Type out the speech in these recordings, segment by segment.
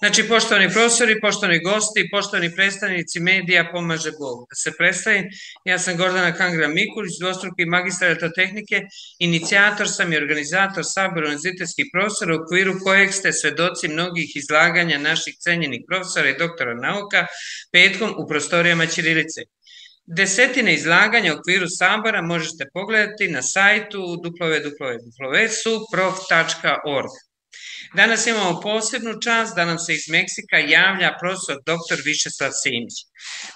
Znači, poštovani profesori, poštovani gosti, poštovani predstavnici medija, pomaže Bog. Da se predstavim, ja sam Gordana Kangra Mikulić, dvostruki magistar elektrotehnike, inicijator sam i organizator sabora univerzitetskih profesora u okviru kojeg ste svedoci mnogih izlaganja naših cenjenih profesora i doktora nauka petkom u prostorijama Ćirilice. Desetine izlaganja u okviru sabora možete pogledati na sajtu www.suprof.org. Danas imamo posebnu čast da nam se iz Meksika javlja profesor dr. Višeslav Simić.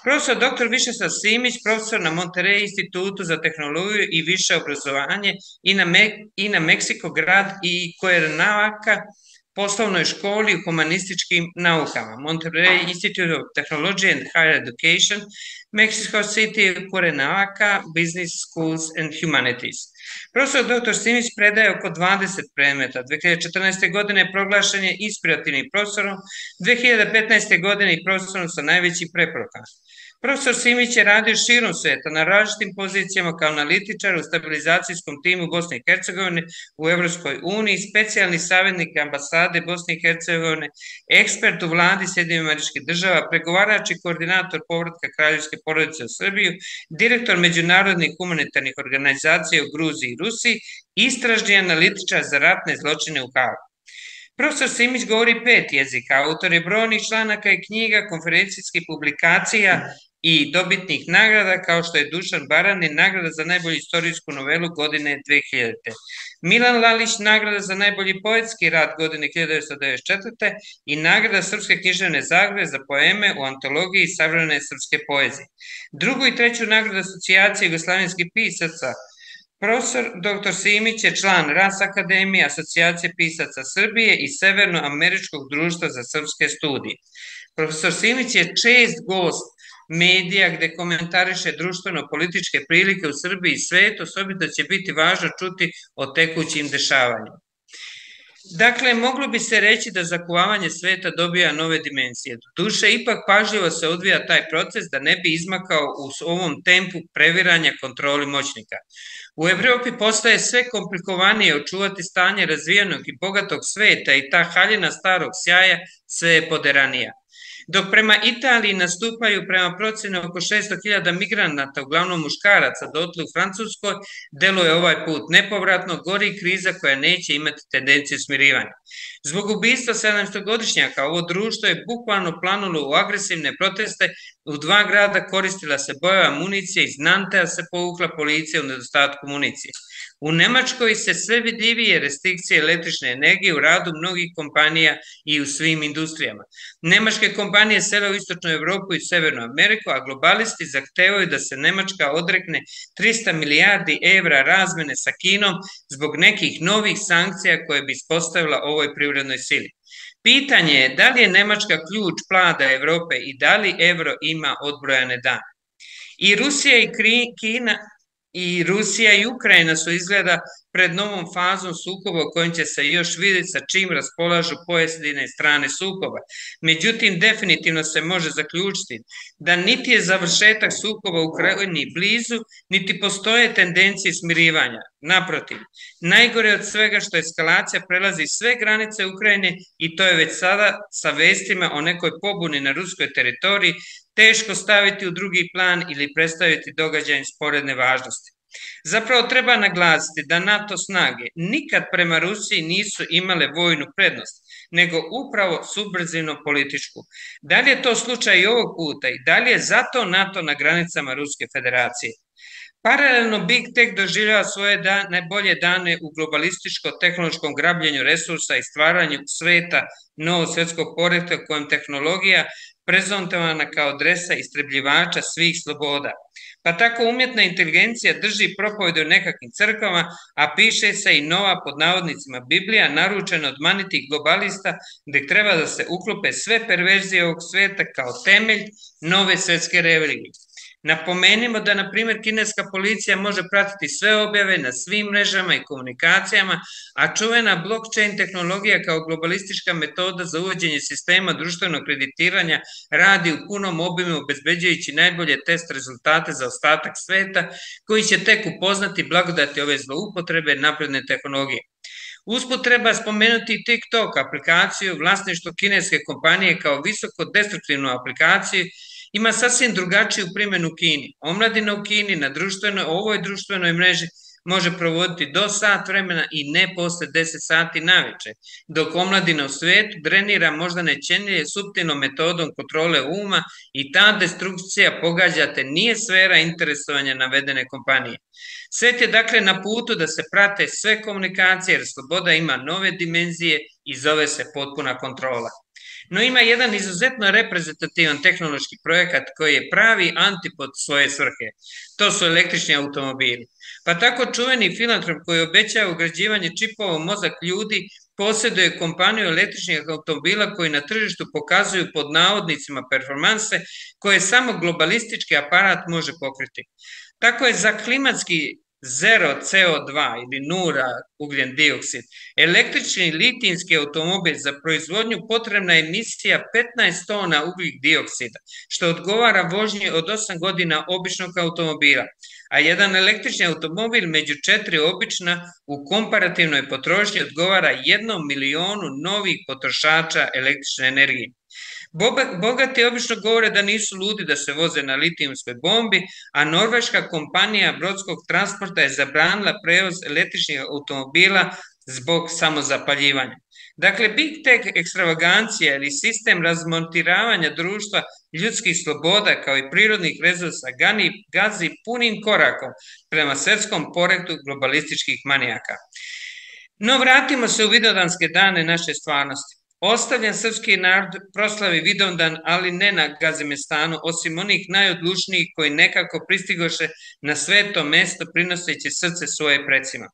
Profesor dr. Višeslav Simić, profesor na Monterey institutu za tehnologiju i više obrazovanje i na, Me i na Meksiko grad i Cuernavaca, poslovnoj školi u humanističkim naukama, Monterey Institute of Technology and Higher Education, Mexico City, Cuernavaca, Business Schools and Humanities. Profesor dr. Simić predaje oko 20 predmeta. 2014. godine proglašen je inspirativnim profesorom, 2015. godine i profesorom sa najvećim preporukama. Profesor Simić je radio širom sveta na različitim pozicijama kao analitičar u stabilizacijskom timu Bosne i Hercegovine u Evropskoj uniji, specijalni savjetnik ambasade Bosne i Hercegovine, ekspert u vladi Sjedinim američkih država, pregovarač i koordinator povratka kraljevske porodice u Srbiju, direktor međunarodnih humanitarnih organizacija u Gruziji i Rusiji, istražni analitičar za ratne zločine u Hagu. Profesor Simić govori pet jezika, autor je brojnih članaka i knjiga, konferencijskih publikacija i dobitnih nagrada kao što je Dušan Baranin, nagrada za najbolju istorijsku novelu godine 2000. Milan Lalić, nagrada za najbolji poetski rad godine 1994. i nagrada Srpske književne zagrade za poeme u antologiji savremene srpske poezije. Drugu i treću nagradu asocijacije jugoslavenskih pisaca Profesor dr. Simić je član RAS Akademije, Asocijacije pisaca Srbije i Severnoameričkog društva za srpske studije. Profesor Simić je čest gost medija gde komentariše društveno-političke prilike u Srbiji i svetu, osobito će biti važno čuti o tekućim dešavanjima. Dakle, moglo bi se reći da zakuvavanje sveta dobija nove dimenzije. Duše, ipak pažljivo se odvija taj proces da ne bi izmakao u ovom tempu previranja kontroli moćnika. U Evropi postaje sve komplikovanije očuvati stanje razvijenog i bogatog sveta i ta haljina starog sjaja sve je poderanija. Dok prema Italiji nastupaju prema procenu oko 600.000 migranata, uglavnom muškaraca, dotle u Francuskoj, deluje ovaj put nepovratno, gori kriza koja neće imati tendenciju smirivanja. Zbog ubistva 700-godišnjaka ovo društvo je bukvalno planulo u agresivne proteste, u dva grada koristila se bojeva municije, iz Nantea se povukla policija u nedostatku municije. U Nemačkoj se sve vidljivije restrikcije električne energije u radu mnogih kompanija i u svim industrijama. Nemačke kompanije sele u Istočnu Evropu i Severnu Ameriku, a globalisti zahtevaju da se Nemačka odrekne 300 milijardi evra razmene sa Kinom zbog nekih novih sankcija koje bi ispostavila ovoj privrednoj sili. Pitanje je da li je Nemačka ključ plada Evrope i da li evro ima odbrojane dane. I Rusija i Kina i Rusija i Ukrajina su izgleda pred novom fazom sukoba u kojem će se još vidjeti sa čim raspolažu pojedine strane sukoba. Međutim, definitivno se može zaključiti da niti je završetak sukoba u Ukrajini blizu, niti postoje tendencije smirivanja. Naprotiv, najgore od svega što eskalacija prelazi sve granice Ukrajine i to je već sada sa vestima o nekoj pobuni na ruskoj teritoriji teško staviti u drugi plan ili predstaviti događaj sporedne važnosti. Zapravo treba naglasiti da NATO snage nikad prema Rusiji nisu imale vojnu prednost, nego upravo subrzivno političku. Da li je to slučaj i ovog puta i da li je zato NATO na granicama Ruske federacije? Paralelno Big Tech doživljava svoje da, najbolje dane u globalističko-tehnološkom grabljenju resursa i stvaranju sveta novog svetskog poredka kojem tehnologija prezentovana kao adresa istrebljivača svih sloboda. Pa tako umjetna inteligencija drži propovede u nekakvim crkvama, a piše se i nova pod navodnicima Biblija, naručena od manitih globalista, gde treba da se uklope sve perverzije ovog sveta kao temelj nove svetske religije. Napomenimo da, na primjer, kineska policija može pratiti sve objave na svim mrežama i komunikacijama, a čuvena blockchain tehnologija kao globalistička metoda za uvođenje sistema društvenog kreditiranja radi u punom obimu obezbeđujući najbolje test rezultate za ostatak sveta, koji će tek upoznati blagodati ove zloupotrebe napredne tehnologije. Usput treba spomenuti TikTok aplikaciju, vlasništvo kineske kompanije kao visoko destruktivnu aplikaciju, ima sasvim drugačiju primjenu u Kini. Omladina u Kini na društvenoj, ovoj društvenoj mreži može provoditi do sat vremena i ne posle 10 sati naveče, dok omladina u svetu drenira možda nečenije subtilnom metodom kontrole uma i ta destrukcija pogađate nije sfera interesovanja navedene kompanije. Svet je dakle na putu da se prate sve komunikacije jer sloboda ima nove dimenzije i zove se potpuna kontrola. No ima jedan izuzetno reprezentativan tehnološki projekat koji je pravi antipod svoje svrhe. To su električni automobili. Pa tako čuveni filantrop koji obećava ugrađivanje čipova u mozak ljudi posjeduje kompaniju električnih automobila koji na tržištu pokazuju pod navodnicima performanse koje samo globalistički aparat može pokriti. Tako je za klimatski zero CO2 ili nura ugljen dioksid. Električni litijski automobil za proizvodnju potrebna emisija 15 tona ugljik dioksida, što odgovara vožnji od 8 godina običnog automobila, a jedan električni automobil među četiri obična u komparativnoj potrošnji odgovara jednom milionu novih potrošača električne energije. Bogati obično govore da nisu ludi da se voze na litijumskoj bombi, a norveška kompanija brodskog transporta je zabranila prevoz električnih automobila zbog samozapaljivanja. Dakle, Big Tech ekstravagancija ili sistem razmontiravanja društva ljudskih sloboda kao i prirodnih resursa gani, gazi punim korakom prema svetskom porektu globalističkih manijaka. No, vratimo se u vidodanske dane naše stvarnosti. Ostavljen srpski narod proslavi Vidovdan, ali ne na Gazimestanu, osim onih najodlučnijih koji nekako pristigoše na sveto mesto prinoseći srce svoje precima.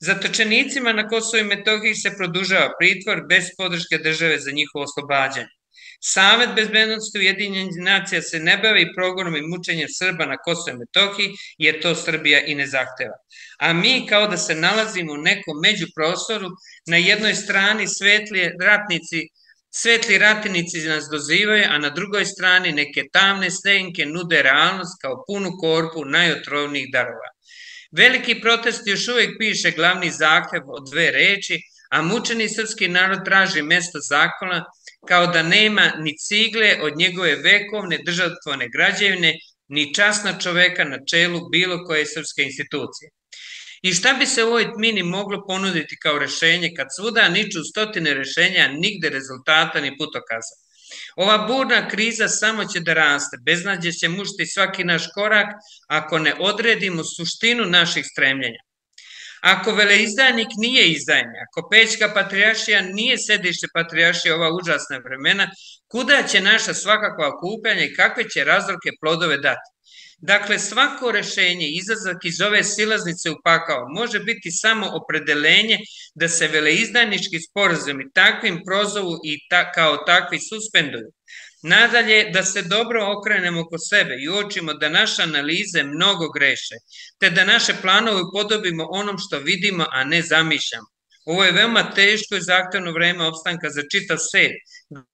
Zatočenicima na Kosovo i Metohiji se produžava pritvor bez podrške države za njihovo oslobađanje. Savet bezbednosti Ujedinjenih nacija se ne bavi progonom i mučenjem Srba na Kosovo i Metohiji, jer to Srbija i ne zahteva. A mi kao da se nalazimo u nekom međuprostoru, na jednoj strani svetlije ratnici Svetli ratinici nas dozivaju, a na drugoj strani neke tamne stenke nude realnost kao punu korpu najotrovnijih darova. Veliki protest još uvijek piše glavni zahtev od dve reči, a mučeni srpski narod traži mesto zakona kao da nema ni cigle od njegove vekovne državtvone građevine, ni časna čoveka na čelu bilo koje srpske institucije. I šta bi se u ovoj tmini moglo ponuditi kao rešenje kad svuda niču stotine rešenja, nigde rezultata ni putokaza? Ova burna kriza samo će da raste, beznađe će mušti svaki naš korak ako ne odredimo suštinu naših stremljenja. Ako veleizdajnik nije izdajnik, ako Pećka patrijašija nije sedište patrijašije ova užasna vremena, kuda će naša svakakva okupljanja i kakve će razroke plodove dati? Dakle, svako rešenje, izazak iz ove silaznice u pakao, može biti samo opredelenje da se veleizdajnički sporazumi takvim prozovu i kao takvi suspenduju. Nadalje, da se dobro okrenemo oko sebe i uočimo da naše analize mnogo greše, te da naše planove podobimo onom što vidimo, a ne zamišljamo. Ovo je veoma teško i zahtevno vreme opstanka za čitav svet.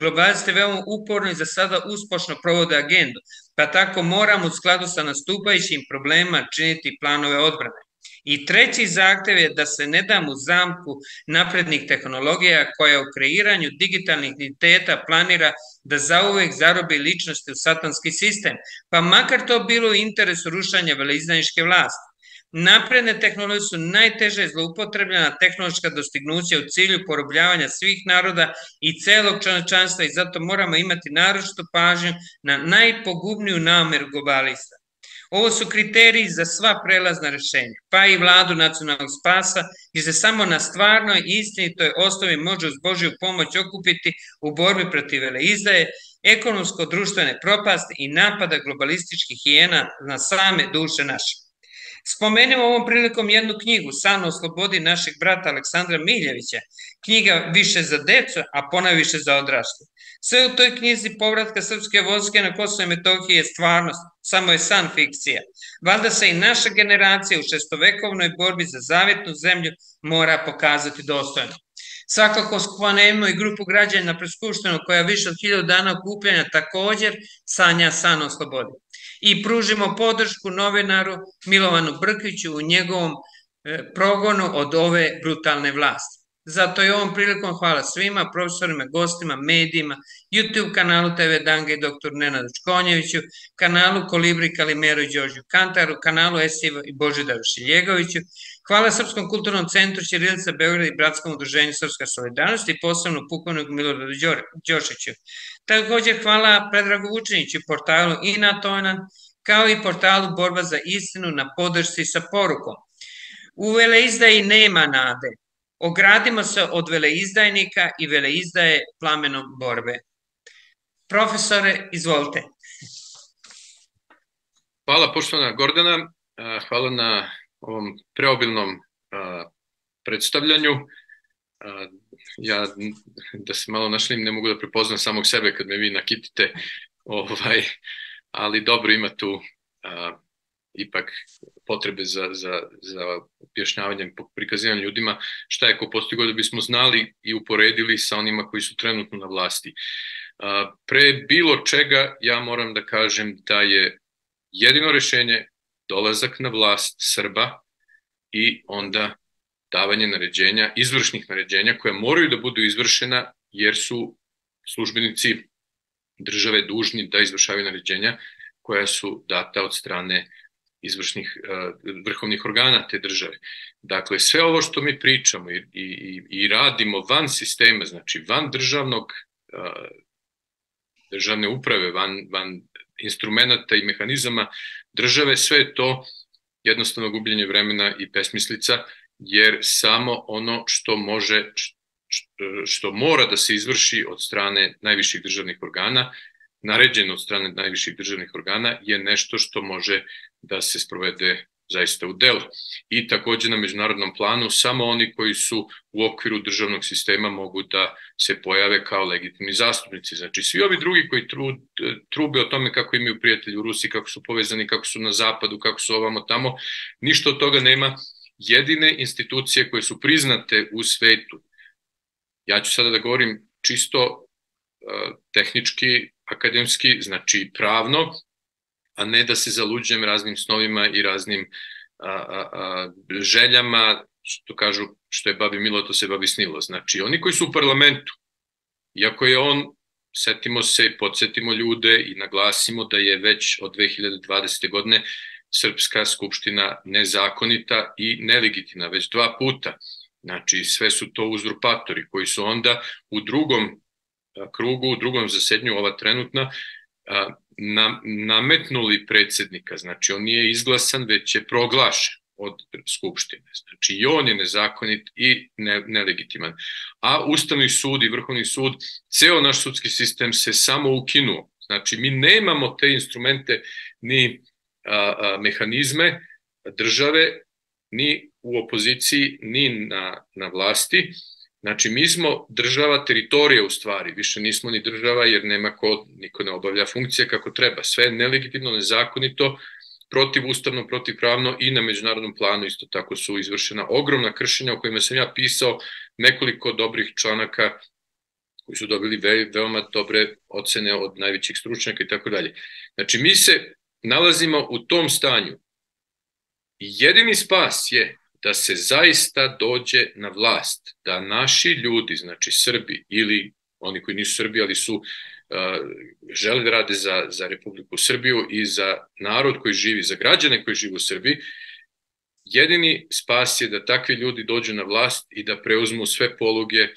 Globalisti veoma uporno i za sada uspošno provode agendu, pa tako moramo u skladu sa nastupajućim problema činiti planove odbrane. I treći zahtev je da se ne dam u zamku naprednih tehnologija koja u kreiranju digitalnih identiteta planira da zauvek zarobi ličnosti u satanski sistem, pa makar to bilo u interesu rušanja veleizdaničke vlasti. Napredne tehnologije su najteže zloupotrebljena tehnološka dostignuća u cilju porobljavanja svih naroda i celog čovečanstva i zato moramo imati naročito pažnju na najpogubniju nameru globalista. Ovo su kriteriji za sva prelazna rešenja, pa i vladu nacionalnog spasa, gdje se samo na stvarnoj istinitoj osnovi može uz Božju pomoć okupiti u borbi protiv veleizdaje, ekonomsko-društvene propasti i napada globalističkih hijena na same duše naše. Spomenimo ovom prilikom jednu knjigu, San o slobodi našeg brata Aleksandra Miljevića, knjiga više za decu, a ponajviše za odrasle. Sve u toj knjizi povratka srpske vojske na Kosovo i Metohije je stvarnost, samo je san fikcija. Valda se i naša generacija u šestovekovnoj borbi za zavjetnu zemlju mora pokazati dostojno. Svakako spomenemo i grupu građana preskuštenu koja više od hiljadu dana okupljanja također sanja san o slobodi. I pružimo podršku novinaru Milovanu Brkiću u njegovom progonu od ove brutalne vlasti. Zato je ovom prilikom hvala svima, profesorima, gostima, medijima, YouTube kanalu TV Danga i dr. Nenadu Čkonjeviću, kanalu Kolibri Kalimeru i Đorđu Kantaru, kanalu Esiva i Božidaru Šiljegoviću, hvala Srpskom kulturnom centru Ćirilica Beograda i Bratskom udruženju Srpska solidarnost i posebno pukovnog Miloradu Đošiću. Takođe hvala Predragu Vučiniću portalu i na Tonan, kao i portalu Borba za istinu na podršci sa porukom. U veleizdaji nema nade, Ogradimo se od veleizdajnika i veleizdaje plamenom borbe. Profesore, izvolite. Hvala poštovana Gordana, hvala na ovom preobilnom predstavljanju. Ja, da se malo našlim, ne mogu da prepoznam samog sebe kad me vi nakitite, ovaj, ali dobro ima tu ipak potrebe za, za, za objašnjavanjem, prikazivanjem ljudima šta je ko postigo da bismo znali i uporedili sa onima koji su trenutno na vlasti. Pre bilo čega ja moram da kažem da je jedino rešenje dolazak na vlast Srba i onda davanje naređenja, izvršnih naređenja koja moraju da budu izvršena jer su službenici države dužni da izvršavaju naređenja koja su data od strane izvršnih vrhovnih organa te države. Dakle, sve ovo što mi pričamo i, i, i radimo van sistema, znači van državnog državne uprave, van, van instrumenta i mehanizama države, sve je to jednostavno gubljenje vremena i pesmislica, jer samo ono što može, što mora da se izvrši od strane najviših državnih organa, naređeno od strane najviših državnih organa, je nešto što može da se sprovede zaista u delu. I takođe na međunarodnom planu samo oni koji su u okviru državnog sistema mogu da se pojave kao legitimni zastupnici. Znači svi ovi drugi koji tru, trube o tome kako imaju prijatelji u Rusiji, kako su povezani, kako su na zapadu, kako su ovamo tamo, ništa od toga nema. Jedine institucije koje su priznate u svetu, ja ću sada da govorim čisto uh, tehnički, akademski, znači pravno, a ne da se zaluđujem raznim snovima i raznim a, a, a, željama, što kažu što je babi milo, to se babi snilo. Znači, oni koji su u parlamentu, iako je on, setimo se, podsjetimo ljude i naglasimo da je već od 2020. godine Srpska skupština nezakonita i nelegitimna, već dva puta. Znači, sve su to uzurpatori koji su onda u drugom krugu, u drugom zasednju, ova trenutna, na, nametnuli predsednika, znači on nije izglasan, već je proglašen od Skupštine. Znači i on je nezakonit i ne, nelegitiman. A Ustavni sud i Vrhovni sud, ceo naš sudski sistem se samo ukinuo. Znači mi nemamo te instrumente ni a, mehanizme države ni u opoziciji ni na, na vlasti Znači, mi smo država teritorija u stvari, više nismo ni država jer nema ko, niko ne obavlja funkcije kako treba. Sve je nelegitimno, nezakonito, protivustavno, protivpravno i na međunarodnom planu isto tako su izvršena ogromna kršenja o kojima sam ja pisao nekoliko dobrih članaka koji su dobili ve, veoma dobre ocene od najvećih stručnjaka i tako dalje. Znači, mi se nalazimo u tom stanju. Jedini spas je da se zaista dođe na vlast, da naši ljudi, znači Srbi ili oni koji nisu Srbi, ali su žele da rade za, za Republiku Srbiju i za narod koji živi, za građane koji žive u Srbiji, jedini spas je da takvi ljudi dođu na vlast i da preuzmu sve poluge,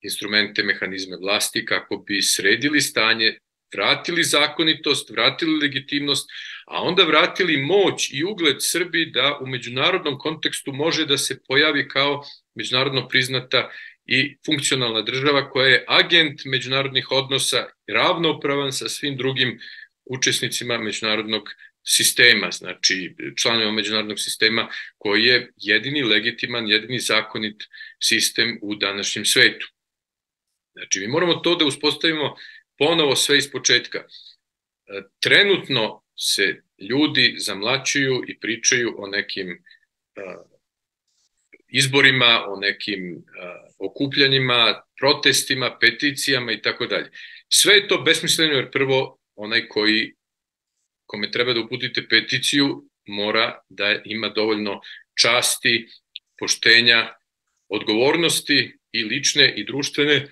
instrumente, mehanizme vlasti kako bi sredili stanje, vratili zakonitost, vratili legitimnost, a onda vratili moć i ugled Srbiji da u međunarodnom kontekstu može da se pojavi kao međunarodno priznata i funkcionalna država koja je agent međunarodnih odnosa, ravnopravan sa svim drugim učesnicima međunarodnog sistema, znači članova međunarodnog sistema koji je jedini legitiman, jedini zakonit sistem u današnjem svetu. Znači mi moramo to da uspostavimo ponovo sve iz početka. Trenutno se ljudi zamlačuju i pričaju o nekim uh, izborima, o nekim uh, okupljanjima, protestima, peticijama i tako dalje. Sve je to besmisleno jer prvo onaj koji kome treba da uputite peticiju mora da ima dovoljno časti poštenja, odgovornosti i lične i društvene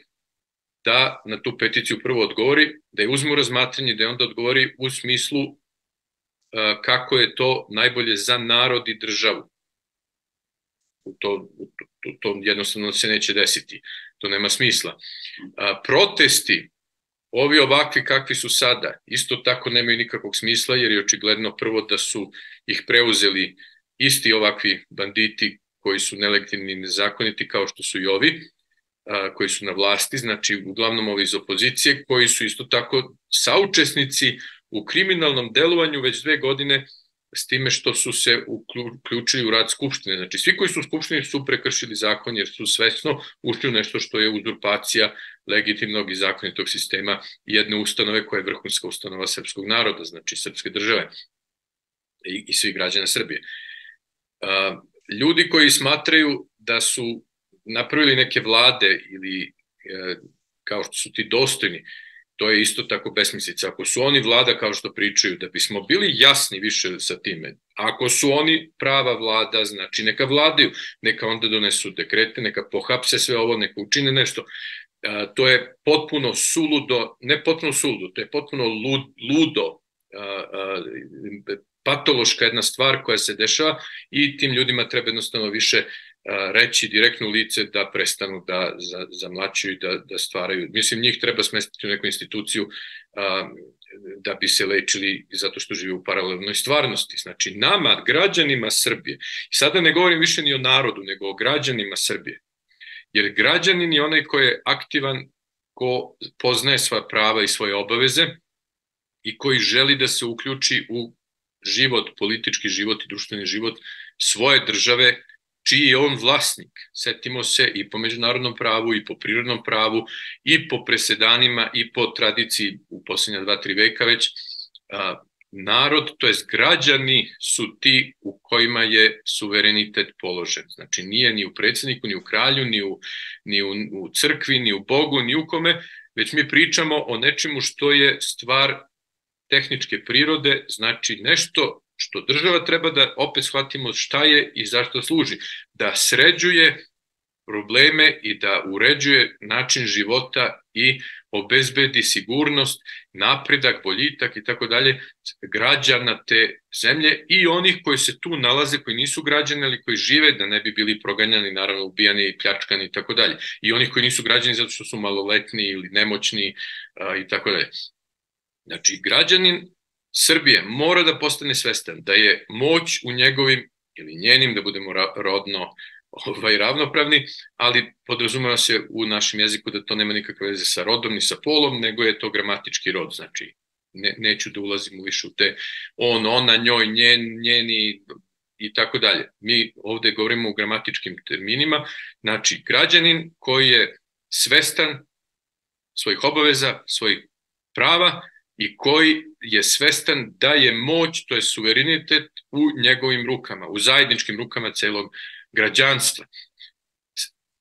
da na tu peticiju prvo odgovori, da je uzmu razmatranje, da je onda odgovori u smislu kako je to najbolje za narod i državu. To, to, to jednostavno se neće desiti. To nema smisla. Protesti, ovi ovakvi kakvi su sada, isto tako nemaju nikakvog smisla, jer je očigledno prvo da su ih preuzeli isti ovakvi banditi koji su nelegitimni i nezakoniti kao što su i ovi, koji su na vlasti, znači uglavnom ovi iz opozicije, koji su isto tako saučesnici u kriminalnom delovanju već dve godine s time što su se uključili u rad Skupštine. Znači, svi koji su u Skupštini su prekršili zakon jer su svesno ušli u nešto što je uzurpacija legitimnog i zakonitog sistema jedne ustanove koja je vrhunska ustanova srpskog naroda, znači srpske države i, i svih građana Srbije. Ljudi koji smatraju da su napravili neke vlade ili e, kao što su ti dostojni, to je isto tako besmislica. Ako su oni vlada kao što pričaju, da bismo bili jasni više sa time, ako su oni prava vlada, znači neka vladaju, neka onda donesu dekrete, neka pohapse sve ovo, neka učine nešto. A, to je potpuno suludo, ne potpuno suludo, to je potpuno lud, ludo, a, a, patološka jedna stvar koja se dešava i tim ljudima treba jednostavno više reći direktno lice da prestanu da zamlačuju da, da stvaraju. Mislim, njih treba smestiti u neku instituciju a, da bi se lečili zato što žive u paralelnoj stvarnosti. Znači, nama, građanima Srbije, i sada ne govorim više ni o narodu, nego o građanima Srbije, jer građanin je onaj ko je aktivan, ko poznaje svoja prava i svoje obaveze i koji želi da se uključi u život, politički život i društveni život svoje države, čiji je on vlasnik. Setimo se i po međunarodnom pravu i po prirodnom pravu i po presedanima i po tradiciji u poslednja dva, tri veka već, narod, to jest građani su ti u kojima je suverenitet položen. Znači nije ni u predsedniku, ni u kralju, ni u, ni u, u crkvi, ni u Bogu, ni u kome, već mi pričamo o nečemu što je stvar tehničke prirode, znači nešto što država treba da opet shvatimo šta je i zašto služi. Da sređuje probleme i da uređuje način života i obezbedi sigurnost, napredak, boljitak i tako dalje građana te zemlje i onih koji se tu nalaze, koji nisu građani, ali koji žive da ne bi bili proganjani, naravno ubijani i pljačkani i tako dalje. I onih koji nisu građani zato što su maloletni ili nemoćni i tako dalje. Znači, građanin Srbije mora da postane svestan da je moć u njegovim ili njenim, da budemo rodno ovaj, ravnopravni, ali podrazumeva se u našem jeziku da to nema nikakve veze sa rodom ni sa polom, nego je to gramatički rod, znači ne, neću da ulazim više u te on, ona, njoj, njen, njeni i tako dalje. Mi ovde govorimo u gramatičkim terminima, znači građanin koji je svestan svojih obaveza, svojih prava i koji je svestan da je moć, to je suverenitet u njegovim rukama, u zajedničkim rukama celog građanstva.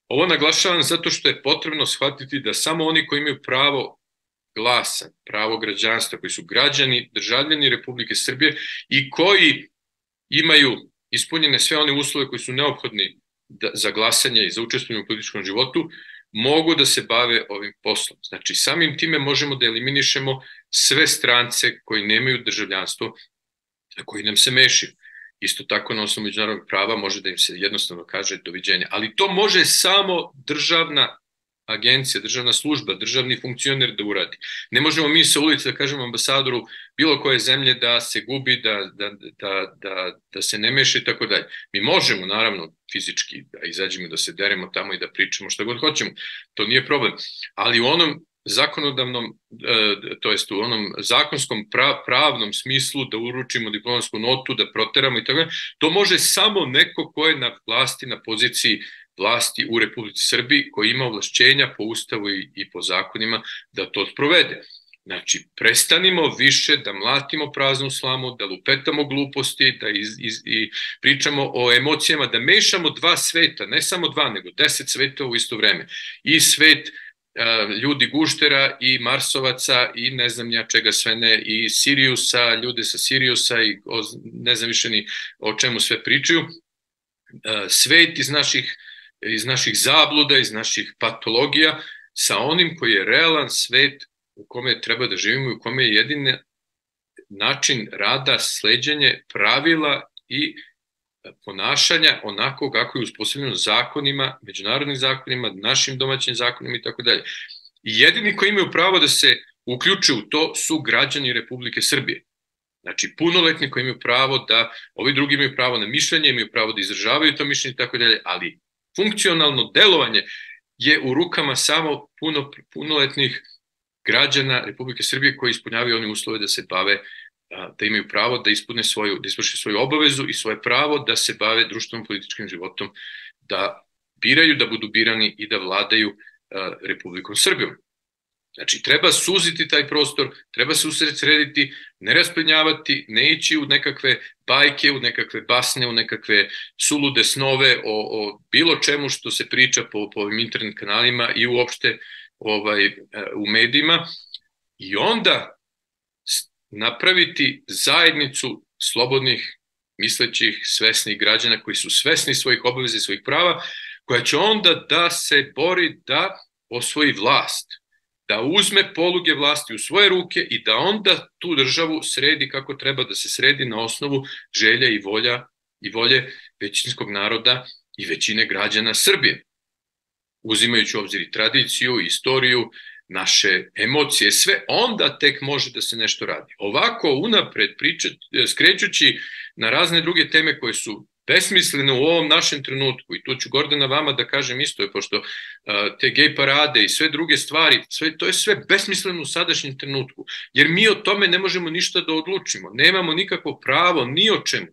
Ovo naglašavam zato što je potrebno shvatiti da samo oni koji imaju pravo glasa, pravo građanstva, koji su građani, državljani Republike Srbije i koji imaju ispunjene sve one uslove koji su neophodni da, za glasanje i za učestvovanje u političkom životu, mogu da se bave ovim poslom. Znači, samim time možemo da eliminišemo sve strance koji nemaju državljanstvo, koji nam se mešaju. Isto tako na osnovu međunarodnog prava može da im se jednostavno kaže doviđenja. Ali to može samo državna agencija, državna služba, državni funkcioner da uradi. Ne možemo mi sa ulice da kažemo ambasadoru bilo koje zemlje da se gubi, da, da, da, da, da se ne meša i tako dalje. Mi možemo, naravno, fizički da izađemo da se deremo tamo i da pričamo što god hoćemo. To nije problem. Ali u onom zakonodavnom, e, to jest u onom zakonskom pravnom smislu da uručimo diplomsku notu, da proteramo i tako to može samo neko ko je na vlasti, na poziciji vlasti u Republici Srbiji koji ima ovlašćenja po ustavu i, i po zakonima da to sprovede. Znači, prestanimo više da mlatimo praznu slamu, da lupetamo gluposti, da iz, iz, i pričamo o emocijama, da mešamo dva sveta, ne samo dva, nego deset sveta u isto vreme. I svet ljudi Guštera i Marsovaca i ne znam ja čega sve ne, i Siriusa, ljude sa Siriusa i ne znam više ni o čemu sve pričaju, svet iz naših, iz naših zabluda, iz naših patologija, sa onim koji je realan svet u kome treba da živimo i u kome je jedini način rada sleđenje pravila i ponašanja onako kako je uspostavljeno zakonima, međunarodnim zakonima, našim domaćim zakonima i tako dalje. Jedini koji imaju pravo da se uključe u to su građani Republike Srbije. Znači, punoletni koji imaju pravo da, ovi drugi imaju pravo na mišljenje, imaju pravo da izražavaju to mišljenje i tako dalje, ali funkcionalno delovanje je u rukama samo puno, punoletnih građana Republike Srbije koji ispunjavaju one uslove da se bave da imaju pravo da ispune svoju, da isvrši svoju obavezu i svoje pravo da se bave društvenom političkim životom, da biraju, da budu birani i da vladaju Republikom Srbijom. Znači, treba suziti taj prostor, treba se usredsrediti, ne rasplinjavati, ne ići u nekakve bajke, u nekakve basne, u nekakve sulude snove o, o bilo čemu što se priča po, po ovim internet kanalima i uopšte ovaj, e, u medijima i onda napraviti zajednicu slobodnih, mislećih, svesnih građana koji su svesni svojih obaveza i svojih prava, koja će onda da se bori da osvoji vlast, da uzme poluge vlasti u svoje ruke i da onda tu državu sredi kako treba da se sredi na osnovu želja i volja i volje većinskog naroda i većine građana Srbije. Uzimajući u obzir i tradiciju, istoriju, naše emocije, sve onda tek može da se nešto radi. Ovako unapred pričat, skrećući na razne druge teme koje su besmislene u ovom našem trenutku i tu ću Gordana vama da kažem isto, pošto uh, te gej parade i sve druge stvari, sve, to je sve besmisleno u sadašnjem trenutku, jer mi o tome ne možemo ništa da odlučimo, nemamo nikakvo pravo ni o čemu,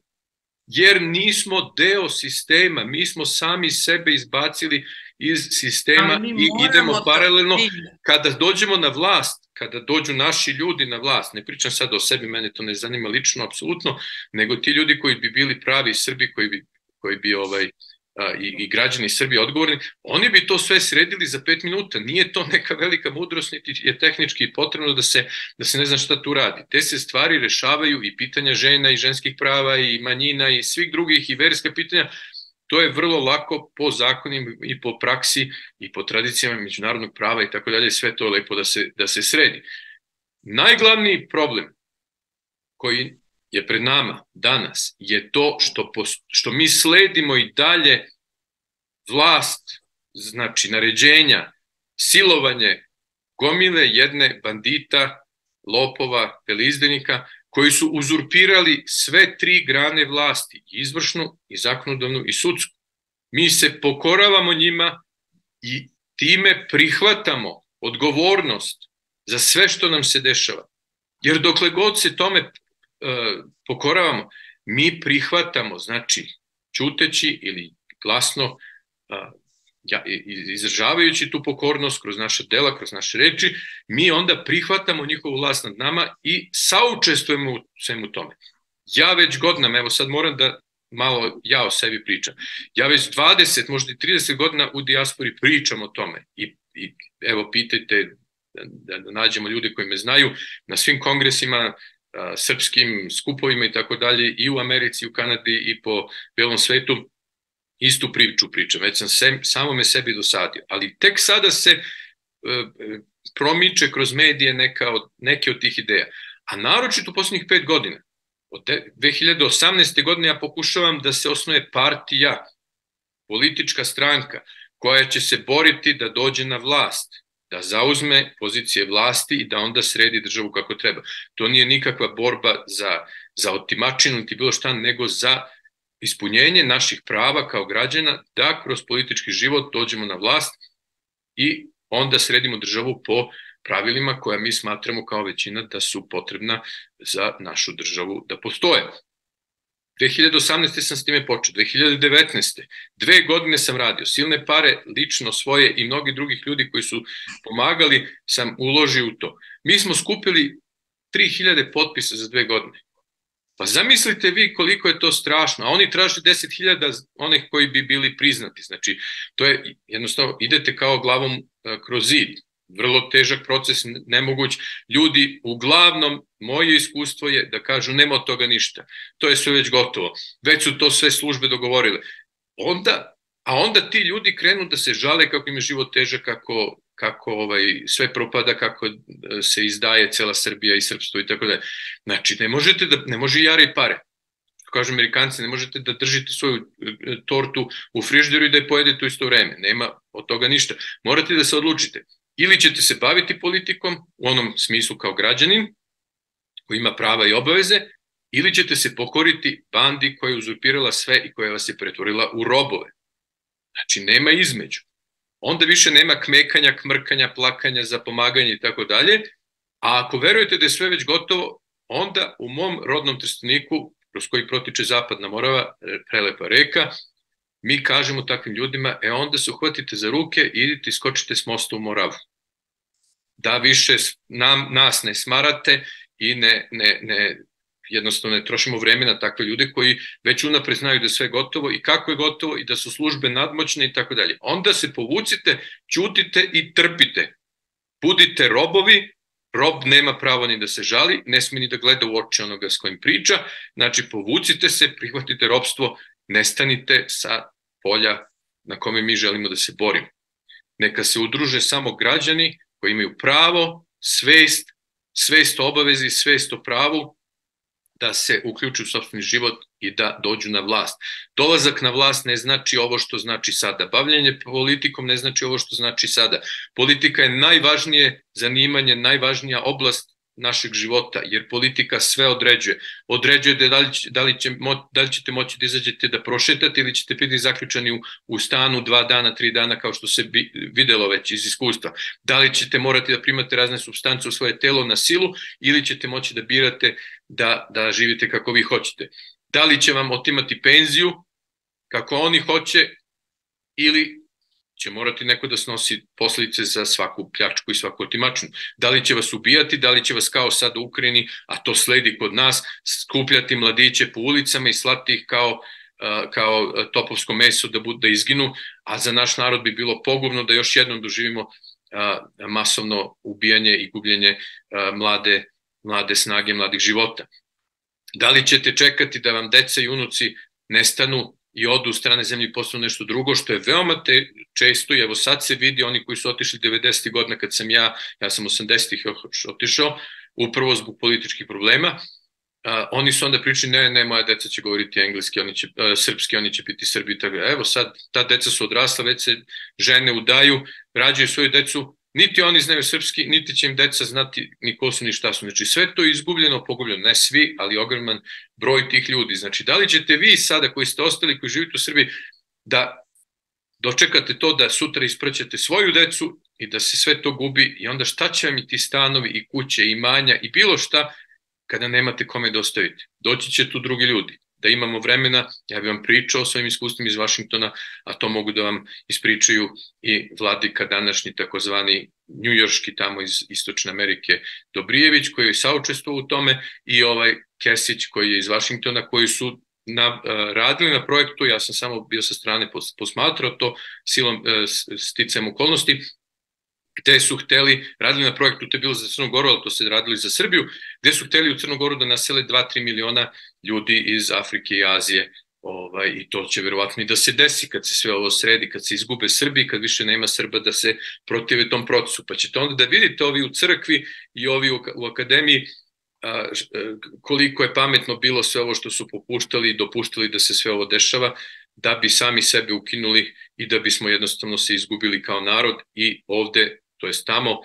jer nismo deo sistema, mi smo sami sebe izbacili iz sistema i idemo paralelno kada dođemo na vlast, kada dođu naši ljudi na vlast, ne pričam sad o sebi, mene to ne zanima lično, apsolutno, nego ti ljudi koji bi bili pravi Srbi, koji bi, koji bi ovaj, a, i, i građani Srbije odgovorni, oni bi to sve sredili za pet minuta. Nije to neka velika mudrost, niti je tehnički potrebno da se, da se ne zna šta tu radi. Te se stvari rešavaju i pitanja žena i ženskih prava i manjina i svih drugih i verska pitanja To je vrlo lako po zakonima i po praksi i po tradicijama međunarodnog prava i tako dalje, sve to lepo da se, da se sredi. Najglavniji problem koji je pred nama danas je to što, što mi sledimo i dalje vlast, znači naređenja, silovanje gomile jedne bandita, lopova, pelizdenika, koji su uzurpirali sve tri grane vlasti, izvršnu, i zakonodavnu i sudsku. Mi se pokoravamo njima i time prihvatamo odgovornost za sve što nam se dešava. Jer dokle god se tome e, pokoravamo, mi prihvatamo, znači, čuteći ili glasno ja, izražavajući tu pokornost kroz naše dela, kroz naše reči, mi onda prihvatamo njihovu vlast nad nama i saučestvujemo u svemu tome. Ja već godinama, evo sad moram da malo ja o sebi pričam. Ja već 20, možda i 30 godina u dijaspori pričam o tome i, i evo pitajte da, da nađemo ljude koji me znaju na svim kongresima, a, srpskim skupovima i tako dalje i u Americi, u Kanadi i po belom svetu istu priču pričam, već sam sem, samo me sebi dosadio, ali tek sada se e, promiče kroz medije neka od, neke od tih ideja, a naročito u poslednjih pet godina. Od 2018. godine ja pokušavam da se osnuje partija, politička stranka, koja će se boriti da dođe na vlast, da zauzme pozicije vlasti i da onda sredi državu kako treba. To nije nikakva borba za, za otimačinu niti bilo šta, nego za ispunjenje naših prava kao građana da kroz politički život dođemo na vlast i onda sredimo državu po pravilima koja mi smatramo kao većina da su potrebna za našu državu da postoje. 2018. sam s time počeo, 2019. Dve godine sam radio, silne pare, lično svoje i mnogi drugih ljudi koji su pomagali sam uložio u to. Mi smo skupili 3000 potpisa za dve godine. Pa zamislite vi koliko je to strašno, a oni traže 10.000 onih koji bi bili priznati. Znači, to je jednostavno, idete kao glavom e, kroz zid. Vrlo težak proces, nemoguć. Ljudi, uglavnom, moje iskustvo je da kažu nema od toga ništa. To je sve već gotovo. Već su to sve službe dogovorile. onda, a onda ti ljudi krenu da se žale kako im je život težak, kako, kako ovaj, sve propada, kako e, se izdaje cela Srbija i Srpstvo i tako da. Znači, ne možete da, ne može jare i pare. Kažu Amerikanci, ne možete da držite svoju e, tortu u frižderu i da je pojedete u isto vreme. Nema od toga ništa. Morate da se odlučite. Ili ćete se baviti politikom u onom smislu kao građanin, koji ima prava i obaveze, ili ćete se pokoriti bandi koja je uzurpirala sve i koja vas je pretvorila u robove. Znači, nema između. Onda više nema kmekanja, kmrkanja, plakanja, zapomaganja i tako dalje, a ako verujete da je sve već gotovo, onda u mom rodnom trsteniku, kroz koji protiče zapadna morava, prelepa reka, mi kažemo takvim ljudima, e onda se uhvatite za ruke i idite i skočite s mosta u Moravu. Da više nam, nas ne smarate i ne, ne, ne jednostavno ne trošimo vreme na takve ljude koji već unapred znaju da je sve gotovo i kako je gotovo i da su službe nadmoćne i tako dalje. Onda se povucite, ćutite i trpite. Budite robovi, rob nema pravo ni da se žali, ne smije ni da gleda u oči onoga s kojim priča, znači povucite se, prihvatite robstvo, nestanite sa polja na kome mi želimo da se borimo. Neka se udruže samo građani koji imaju pravo, svest, svest o obavezi, svest o pravu da se uključu u sobstveni život i da dođu na vlast. Dolazak na vlast ne znači ovo što znači sada. Bavljanje politikom ne znači ovo što znači sada. Politika je najvažnije zanimanje, najvažnija oblast našeg života, jer politika sve određuje. Određuje da, li, da, li će, da li ćete moći da izađete da prošetate ili ćete biti zaključani u, u stanu dva dana, tri dana kao što se bi, videlo već iz iskustva. Da li ćete morati da primate razne substance u svoje telo na silu ili ćete moći da birate da, da živite kako vi hoćete. Da li će vam otimati penziju kako oni hoće ili će morati neko da snosi posledice za svaku pljačku i svaku otimačnu. Da li će vas ubijati, da li će vas kao sad u Ukrajini, a to sledi kod nas, skupljati mladiće po ulicama i slati ih kao kao topovsko meso da, budu, da izginu, a za naš narod bi bilo pogubno da još jednom doživimo masovno ubijanje i gubljenje mlade, mlade snage, mladih života. Da li ćete čekati da vam deca i unuci nestanu i odu u strane zemlje i postanu nešto drugo, što je veoma te, često, i evo sad se vidi, oni koji su otišli 90. godina kad sam ja, ja sam 80. otišao, upravo zbog političkih problema, Uh, oni su onda pričali, ne, ne, moja deca će govoriti engleski, oni će, uh, srpski, oni će biti srbi, tako Evo sad, ta deca su odrasla, već se žene udaju, rađaju svoju decu, niti oni znaju srpski, niti će im deca znati ni ko su ni šta su. Znači sve to je izgubljeno, pogubljeno, ne svi, ali ogroman broj tih ljudi. Znači da li ćete vi sada koji ste ostali, koji živite u Srbiji, da dočekate to da sutra ispraćate svoju decu i da se sve to gubi i onda šta će vam i ti stanovi i kuće i manja i bilo šta kada nemate kome dostaviti. Doći će tu drugi ljudi da imamo vremena, ja bih vam pričao o svojim iskustvima iz Vašingtona, a to mogu da vam ispričaju i vladika današnji takozvani njujorški tamo iz Istočne Amerike Dobrijević koji je saučestvo u tome i ovaj Kesić koji je iz Vašingtona koji su na, radili na projektu, ja sam samo bio sa strane posmatrao to silom sticam okolnosti, gde su hteli, radili na projektu, to je bilo za Crnu Goru, ali to se radili za Srbiju, gde su hteli u Crnu Goru da nasele 2-3 miliona ljudi iz Afrike i Azije ovaj, i to će verovatno i da se desi kad se sve ovo sredi, kad se izgube Srbi, kad više nema Srba da se protive tom procesu. Pa ćete onda da vidite ovi u crkvi i ovi u, u akademiji a, koliko je pametno bilo sve ovo što su popuštali i dopuštali da se sve ovo dešava, da bi sami sebe ukinuli i da bismo jednostavno se izgubili kao narod i ovde to jest tamo,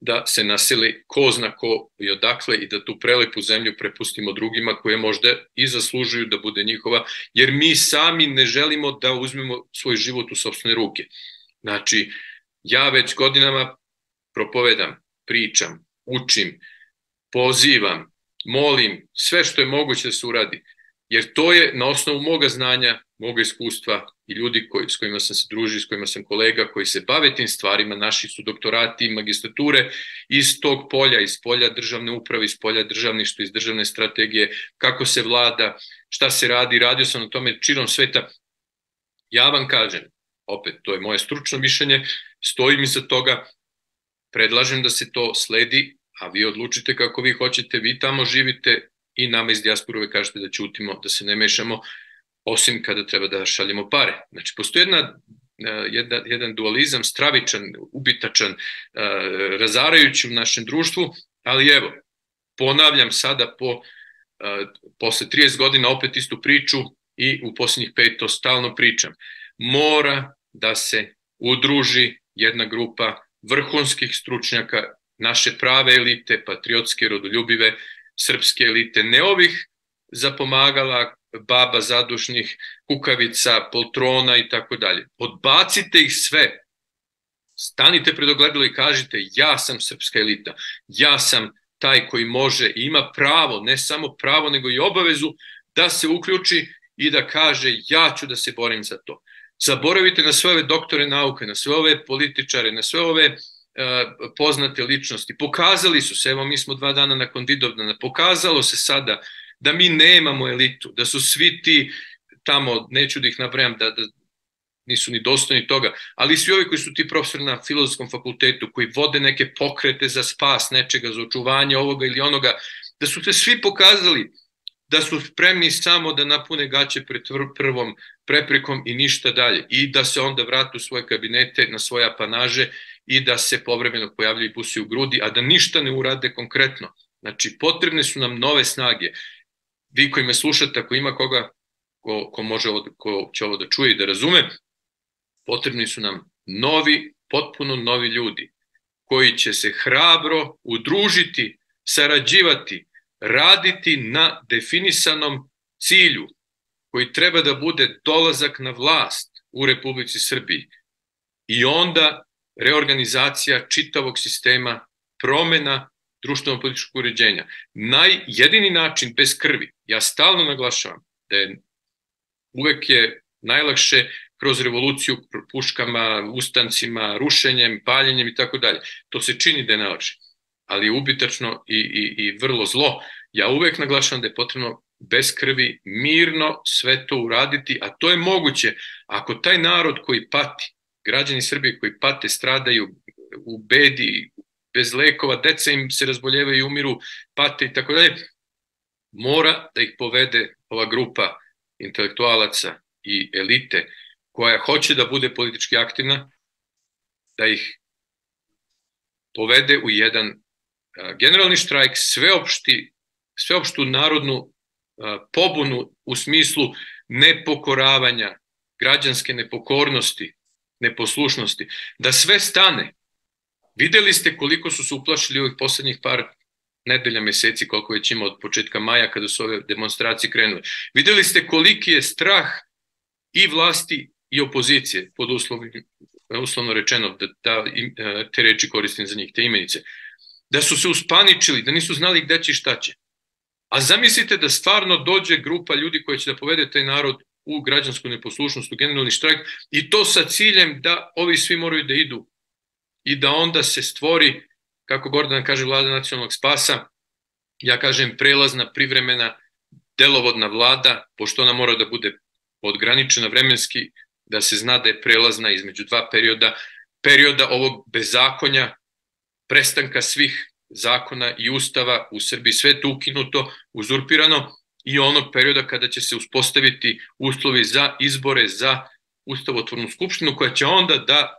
da se naseli ko zna ko i odakle i da tu prelepu zemlju prepustimo drugima koje možda i zaslužuju da bude njihova, jer mi sami ne želimo da uzmemo svoj život u sobstvene ruke. Znači, ja već godinama propovedam, pričam, učim, pozivam, molim, sve što je moguće da se uradi, jer to je na osnovu moga znanja, moga iskustva i ljudi koji, s kojima sam se družio, s kojima sam kolega, koji se bave tim stvarima, naši su doktorati, magistrature, iz tog polja, iz polja državne uprave, iz polja državništva, iz državne strategije, kako se vlada, šta se radi, radio sam na tome činom sveta. Ja vam kažem, opet, to je moje stručno mišljenje, stojim iza toga, predlažem da se to sledi, a vi odlučite kako vi hoćete, vi tamo živite i nama iz dijasporove kažete da ćutimo, da se ne mešamo, osim kada treba da šaljemo pare. Znači, postoji jedna jedan, jedan dualizam stravičan, ubitačan, razarajući u našem društvu, ali evo, ponavljam sada po, posle 30 godina opet istu priču i u posljednjih pet to stalno pričam. Mora da se udruži jedna grupa vrhunskih stručnjaka, naše prave elite, patriotske, rodoljubive, srpske elite, ne ovih zapomagala baba zadušnih, kukavica, poltrona i tako dalje. Odbacite ih sve. Stanite pred ogledalo i kažite ja sam srpska elita, ja sam taj koji može i ima pravo, ne samo pravo, nego i obavezu da se uključi i da kaže ja ću da se borim za to. Zaboravite na sve ove doktore nauke, na sve ove političare, na sve ove uh, poznate ličnosti. Pokazali su se, evo mi smo dva dana nakon Didovdana, pokazalo se sada da mi nemamo elitu, da su svi ti tamo, neću da ih nabrajam, da, da nisu ni dostojni toga, ali svi ovi koji su ti profesori na filozofskom fakultetu, koji vode neke pokrete za spas nečega, za očuvanje ovoga ili onoga, da su se svi pokazali da su spremni samo da napune gaće pred prvom preprekom i ništa dalje i da se onda vratu u svoje kabinete na svoje apanaže i da se povremeno pojavljaju busi u grudi, a da ništa ne urade konkretno. Znači, potrebne su nam nove snage vi koji me slušate, ako ima koga ko, ko, može ovo, ko će ovo da čuje i da razume, potrebni su nam novi, potpuno novi ljudi koji će se hrabro udružiti, sarađivati, raditi na definisanom cilju koji treba da bude dolazak na vlast u Republici Srbiji i onda reorganizacija čitavog sistema, promena društveno-političkog uređenja. Naj, jedini način bez krvi, ja stalno naglašavam da je uvek je najlakše kroz revoluciju puškama, ustancima, rušenjem, paljenjem i tako dalje. To se čini da je najlakše, ali je ubitačno i, i, i vrlo zlo. Ja uvek naglašavam da je potrebno bez krvi, mirno sve to uraditi, a to je moguće ako taj narod koji pati, građani Srbije koji pate, stradaju u bedi, bez lekova, deca im se razboljevaju i umiru, pate i tako dalje, mora da ih povede ova grupa intelektualaca i elite koja hoće da bude politički aktivna, da ih povede u jedan generalni štrajk, sveopšti, sveopštu narodnu pobunu u smislu nepokoravanja, građanske nepokornosti, neposlušnosti, da sve stane, Videli ste koliko su se uplašili ovih poslednjih par nedelja, meseci, koliko već ima od početka maja kada su ove demonstracije krenule. Videli ste koliki je strah i vlasti i opozicije, pod uslovim, uslovno rečeno, da, da te reči koristim za njih, te imenice, da su se uspaničili, da nisu znali gde će i šta će. A zamislite da stvarno dođe grupa ljudi koja će da povede taj narod u građansku neposlušnost, u generalni štrajk i to sa ciljem da ovi svi moraju da idu i da onda se stvori, kako Gordon kaže, vlada nacionalnog spasa, ja kažem prelazna, privremena, delovodna vlada, pošto ona mora da bude odgraničena vremenski, da se zna da je prelazna između dva perioda, perioda ovog bezakonja, prestanka svih zakona i ustava u Srbiji, sve to ukinuto, uzurpirano i onog perioda kada će se uspostaviti uslovi za izbore za ustavotvornu skupštinu koja će onda da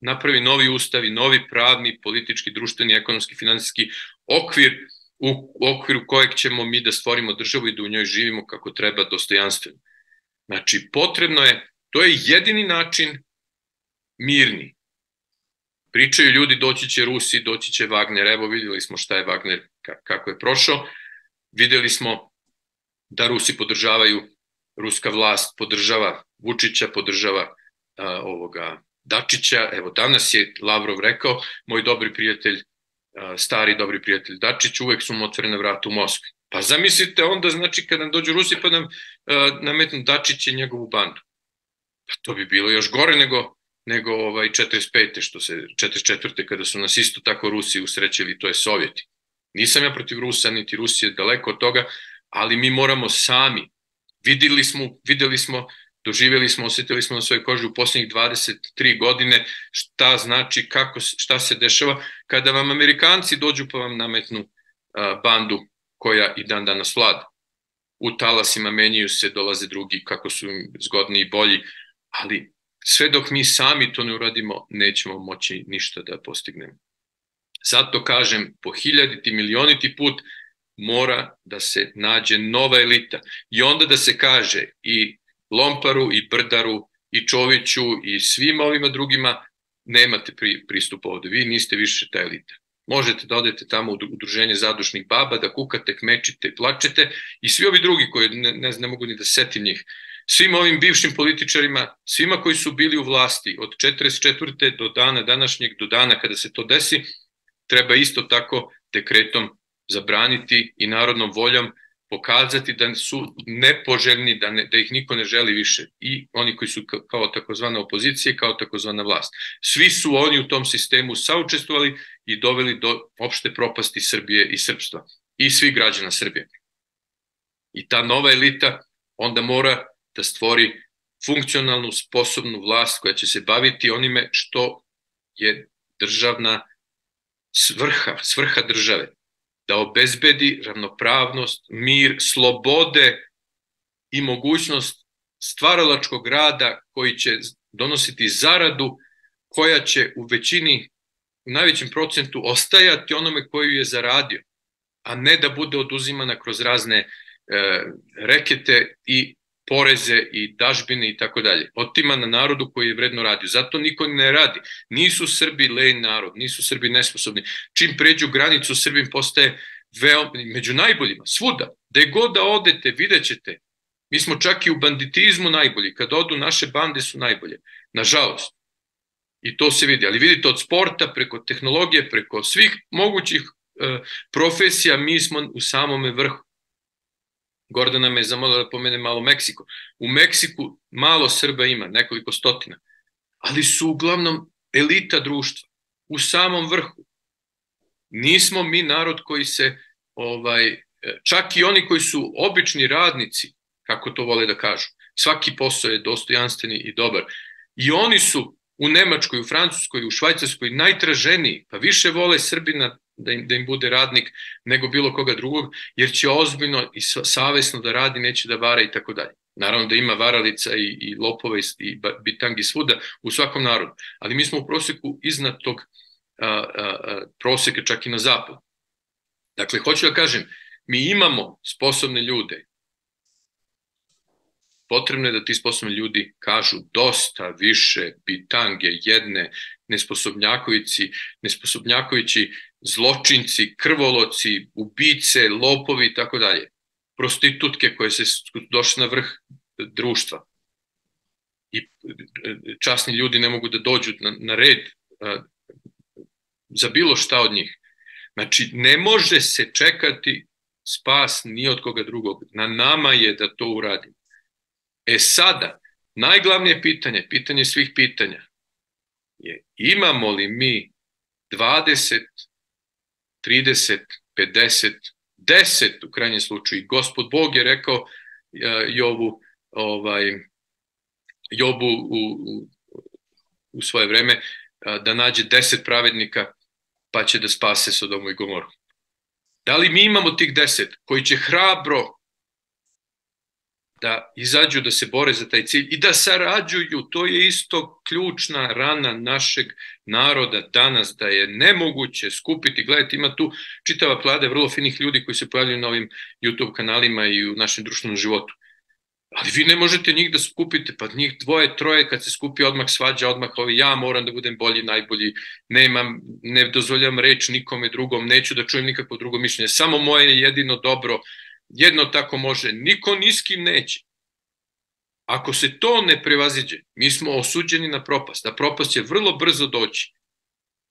napravi novi ustav i novi pravni, politički, društveni, ekonomski, finansijski okvir u okviru kojeg ćemo mi da stvorimo državu i da u njoj živimo kako treba dostojanstveno. Znači, potrebno je, to je jedini način mirni. Pričaju ljudi, doći će Rusi, doći će Wagner, evo videli smo šta je Wagner, kako je prošao, videli smo da Rusi podržavaju, ruska vlast podržava Vučića, podržava a, ovoga Dačića, evo danas je Lavrov rekao, moj dobri prijatelj, stari dobri prijatelj Dačić, uvek su mu otvorene vrata u Moskvi. Pa zamislite onda, znači, kada nam dođu Rusi pa nam nametnu Dačić i njegovu bandu. Pa to bi bilo još gore nego, nego ovaj 45. što se, 44. kada su nas isto tako Rusi usrećili, to je Sovjeti. Nisam ja protiv Rusa, niti Rusije, daleko od toga, ali mi moramo sami. Videli smo, videli smo doživjeli smo, osetili smo na svojoj koži u poslednjih 23 godine šta znači, kako, šta se dešava kada vam Amerikanci dođu pa vam nametnu a, bandu koja i dan danas vlada. u talasima menjaju se, dolaze drugi kako su im zgodni i bolji, ali sve dok mi sami to ne uradimo, nećemo moći ništa da postignemo. Zato kažem, po hiljaditi, milioniti put mora da se nađe nova elita i onda da se kaže i Lomparu i Brdaru i Čoviću i svima ovima drugima nemate pri, pristup ovde, vi niste više ta elita. Možete da odete tamo u udruženje zadušnih baba, da kukate, kmečite, plačete i svi ovi drugi koji ne, ne, ne mogu ni da setim njih. Svim ovim bivšim političarima, svima koji su bili u vlasti od 44. do dana današnjeg, do dana kada se to desi, treba isto tako dekretom zabraniti i narodnom voljom pokazati da su nepoželjni, da, ne, da ih niko ne želi više. I oni koji su kao takozvana opozicija, kao takozvana vlast. Svi su oni u tom sistemu saučestvovali i doveli do opšte propasti Srbije i Srpstva. I svi građana Srbije. I ta nova elita onda mora da stvori funkcionalnu, sposobnu vlast koja će se baviti onime što je državna svrha, svrha države da obezbedi ravnopravnost, mir, slobode i mogućnost stvaralačkog rada koji će donositi zaradu koja će u većini, u najvećem procentu ostajati onome koju je zaradio, a ne da bude oduzimana kroz razne e, rekete i poreze i dažbine i tako dalje. Otima na narodu koji je vredno radio. Zato niko ne radi. Nisu Srbi lej narod, nisu Srbi nesposobni. Čim pređu granicu, Srbim postaje veo, među najboljima, svuda. Gde god da odete, vidjet ćete. Mi smo čak i u banditizmu najbolji. Kad odu, naše bande su najbolje. Nažalost. I to se vidi. Ali vidite, od sporta, preko tehnologije, preko svih mogućih e, profesija, mi smo u samome vrhu. Gordana me je zamolila da pomene malo Meksiko. U Meksiku malo Srba ima, nekoliko stotina, ali su uglavnom elita društva, u samom vrhu. Nismo mi narod koji se, ovaj, čak i oni koji su obični radnici, kako to vole da kažu, svaki posao je dostojanstveni i dobar. I oni su u Nemačkoj, u Francuskoj, u Švajcarskoj najtraženiji, pa više vole Srbina da im, da im bude radnik nego bilo koga drugog, jer će ozbiljno i savesno da radi, neće da vara i tako dalje. Naravno da ima varalica i, i lopova i, i bitangi svuda u svakom narodu, ali mi smo u proseku iznad tog a, a, a, proseka čak i na zapad. Dakle, hoću da kažem, mi imamo sposobne ljude, potrebno je da ti sposobni ljudi kažu dosta više bitange jedne nesposobnjakovići, nesposobnjakovići zločinci, krvoloci, ubice, lopovi i tako dalje. Prostitutke koje se došle na vrh društva. I e, časni ljudi ne mogu da dođu na, na red a, za bilo šta od njih. Znači, ne može se čekati spas ni od koga drugog. Na nama je da to uradimo. E sada, najglavnije pitanje, pitanje svih pitanja, je imamo li mi 20 30, 50, 10 u krajnjem slučaju. Gospod Bog je rekao uh, Jobu, ovaj, Jobu u, u, u svoje vreme uh, da nađe 10 pravednika pa će da spase Sodomu i Gomoru. Da li mi imamo tih 10 koji će hrabro da izađu da se bore za taj cilj i da sarađuju, to je isto ključna rana našeg naroda danas, da je nemoguće skupiti, gledajte, ima tu čitava plada vrlo finih ljudi koji se pojavljaju na ovim YouTube kanalima i u našem društvenom životu. Ali vi ne možete njih da skupite, pa njih dvoje, troje, kad se skupi odmah svađa, odmah ovi, ja moram da budem bolji, najbolji, nemam, ne dozvoljam reč nikome drugom, neću da čujem nikakvo drugo mišljenje, samo moje jedino dobro, jedno tako može, niko ni s kim neće. Ako se to ne prevaziđe, mi smo osuđeni na propast, a propast će vrlo brzo doći.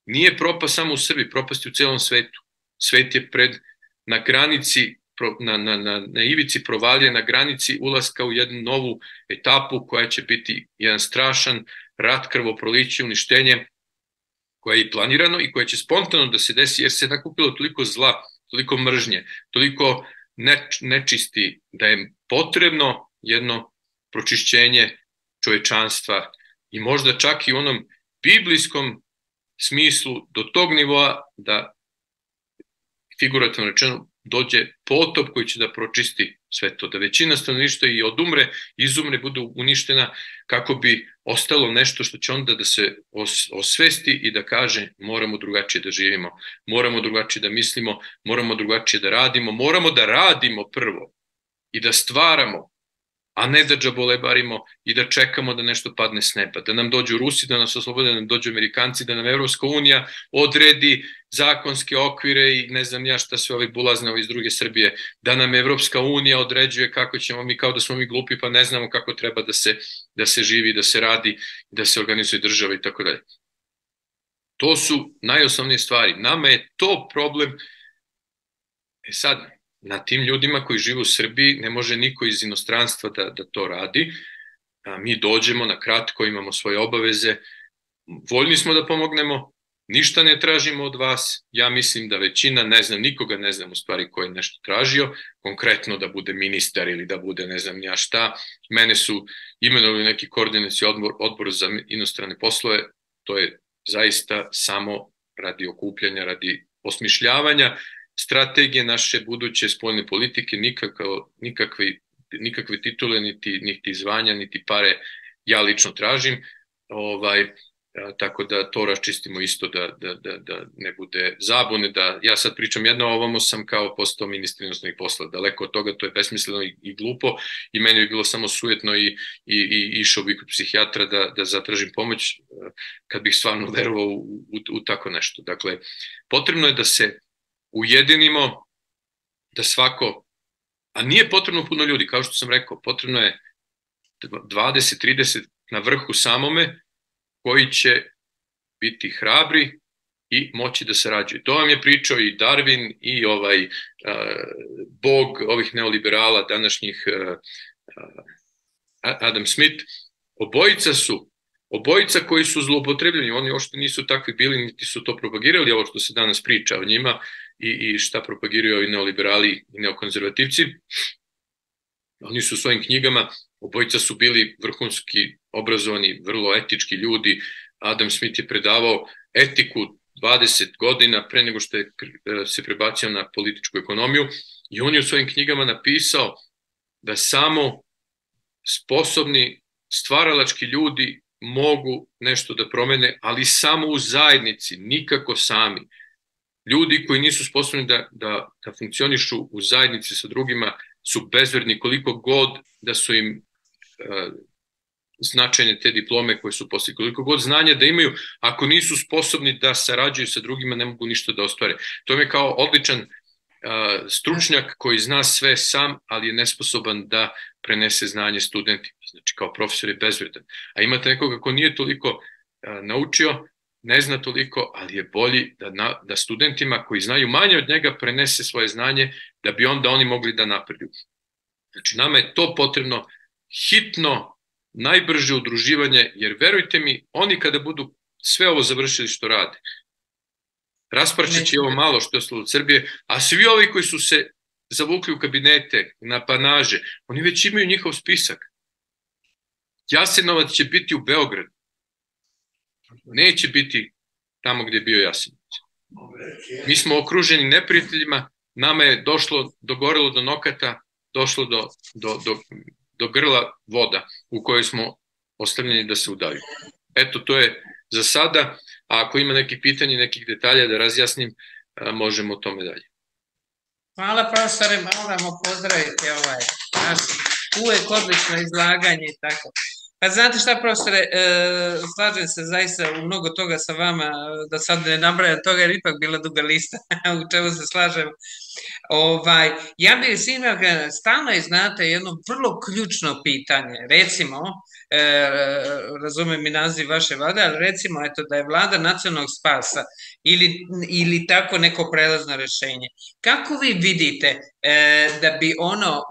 Nije propast samo u Srbiji, propast je u celom svetu. Svet je pred, na granici, na, na, na, na ivici provalje, na granici ulaska u jednu novu etapu koja će biti jedan strašan rat, krvoproliće, uništenje, koje je planirano i koje će spontano da se desi, jer se nakupilo toliko zla, toliko mržnje, toliko nečisti, da je potrebno jedno pročišćenje čovečanstva i možda čak i u onom biblijskom smislu do tog nivoa da figurativno rečeno dođe potop koji će da pročisti sve to, da većina stanovništva i odumre, izumre, bude uništena kako bi ostalo nešto što će onda da se osvesti i da kaže moramo drugačije da živimo, moramo drugačije da mislimo, moramo drugačije da radimo, moramo da radimo prvo i da stvaramo, a ne da džabolebarimo i da čekamo da nešto padne s neba, da nam dođu Rusi, da nas oslobode, da nam dođu Amerikanci, da nam Evropska unija odredi zakonske okvire i ne znam ja šta sve ovi bulazne iz druge Srbije, da nam Evropska unija određuje kako ćemo mi, kao da smo mi glupi pa ne znamo kako treba da se, da se živi, da se radi, da se organizuje država i tako dalje. To su najosnovnije stvari. Nama je to problem. E sad, na tim ljudima koji žive u Srbiji ne može niko iz inostranstva da, da to radi. A, mi dođemo na kratko, imamo svoje obaveze, voljni smo da pomognemo, ništa ne tražimo od vas, ja mislim da većina, ne znam, nikoga ne znam u stvari ko je nešto tražio, konkretno da bude ministar ili da bude ne znam ja šta, mene su imenovali neki koordinaci odbor, odbor za inostrane poslove, to je zaista samo radi okupljanja, radi osmišljavanja, strategije naše buduće spoljne politike, nikakvo, nikakve, nikakve titule, niti, niti zvanja, niti pare ja lično tražim. Ovaj, tako da to raščistimo isto da, da, da, da ne bude zabune, da ja sad pričam jedno, a ovamo sam kao postao ministar inostranih posla, daleko od toga, to je besmisleno i, i glupo i meni bi bilo samo sujetno i, i, i išao bi kod psihijatra da, da zatražim pomoć kad bih stvarno verovao u, u, u tako nešto. Dakle, potrebno je da se ujedinimo, da svako, a nije potrebno puno ljudi, kao što sam rekao, potrebno je 20-30 na vrhu samome, koji će biti hrabri i moći da sarađuju. To vam je pričao i Darwin i ovaj uh, bog ovih neoliberala današnjih uh, Adam Smith. Obojica su Obojica koji su zloupotrebljeni, oni ošto nisu takvi bili, niti su to propagirali, ovo što se danas priča o njima i, i šta propagiraju i neoliberali i neokonzervativci. Oni su u svojim knjigama, obojica su bili vrhunski obrazovani, vrlo etički ljudi. Adam Smith je predavao etiku 20 godina pre nego što je se prebacio na političku ekonomiju i on je u svojim knjigama napisao da samo sposobni stvaralački ljudi mogu nešto da promene, ali samo u zajednici, nikako sami. Ljudi koji nisu sposobni da, da, da funkcionišu u zajednici sa drugima su bezvredni koliko god da su im uh, značajne te diplome koje su postigli, koliko god znanja da imaju, ako nisu sposobni da sarađuju sa drugima, ne mogu ništa da ostvare. To je kao odličan uh, stručnjak koji zna sve sam, ali je nesposoban da prenese znanje studentima. Znači kao profesor je bezvredan. A imate nekoga ko nije toliko uh, naučio, ne zna toliko, ali je bolji da, na, da studentima koji znaju manje od njega prenese svoje znanje da bi onda oni mogli da napreduju. Znači nama je to potrebno hitno, najbrže udruživanje, jer verujte mi, oni kada budu sve ovo završili što rade, rasparčeći ovo malo što je od Srbije, a svi ovi koji su se zavukli u kabinete, na panaže, oni već imaju njihov spisak. Jasenovac će biti u Beogradu. Neće biti tamo gdje je bio Jasenovac. Mi smo okruženi neprijateljima, nama je došlo, dogorilo do nokata, došlo do, do, do, do grla voda u kojoj smo ostavljeni da se udaju. Eto, to je za sada, a ako ima neki pitanje, nekih detalja da razjasnim, možemo o tome dalje. Hvala profesore, moramo pozdraviti ovaj naš uvek odlično izlaganje i tako. Pa znate šta, profesore, e, slažem se zaista u mnogo toga sa vama, da sad ne nabrajam toga, jer ipak bila duga lista u čemu se slažem. Ovaj, ja bih svima, stalno je, znate, jedno vrlo ključno pitanje. Recimo, e, razumem i naziv vaše vlade, ali recimo eto, da je vlada nacionalnog spasa ili, ili tako neko prelazno rešenje. Kako vi vidite e, da bi ono e,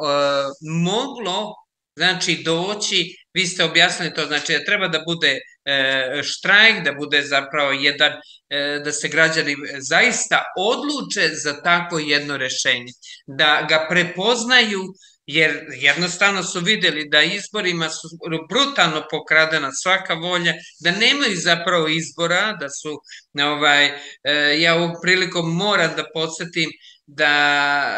moglo znači doći, vi ste objasnili to, znači da treba da bude e, štrajk, da bude zapravo jedan, e, da se građani zaista odluče za takvo jedno rešenje, da ga prepoznaju jer jednostavno su videli da izborima su brutalno pokradena svaka volja, da nemaju zapravo izbora, da su, ovaj, ja ovom prilikom moram da podsjetim da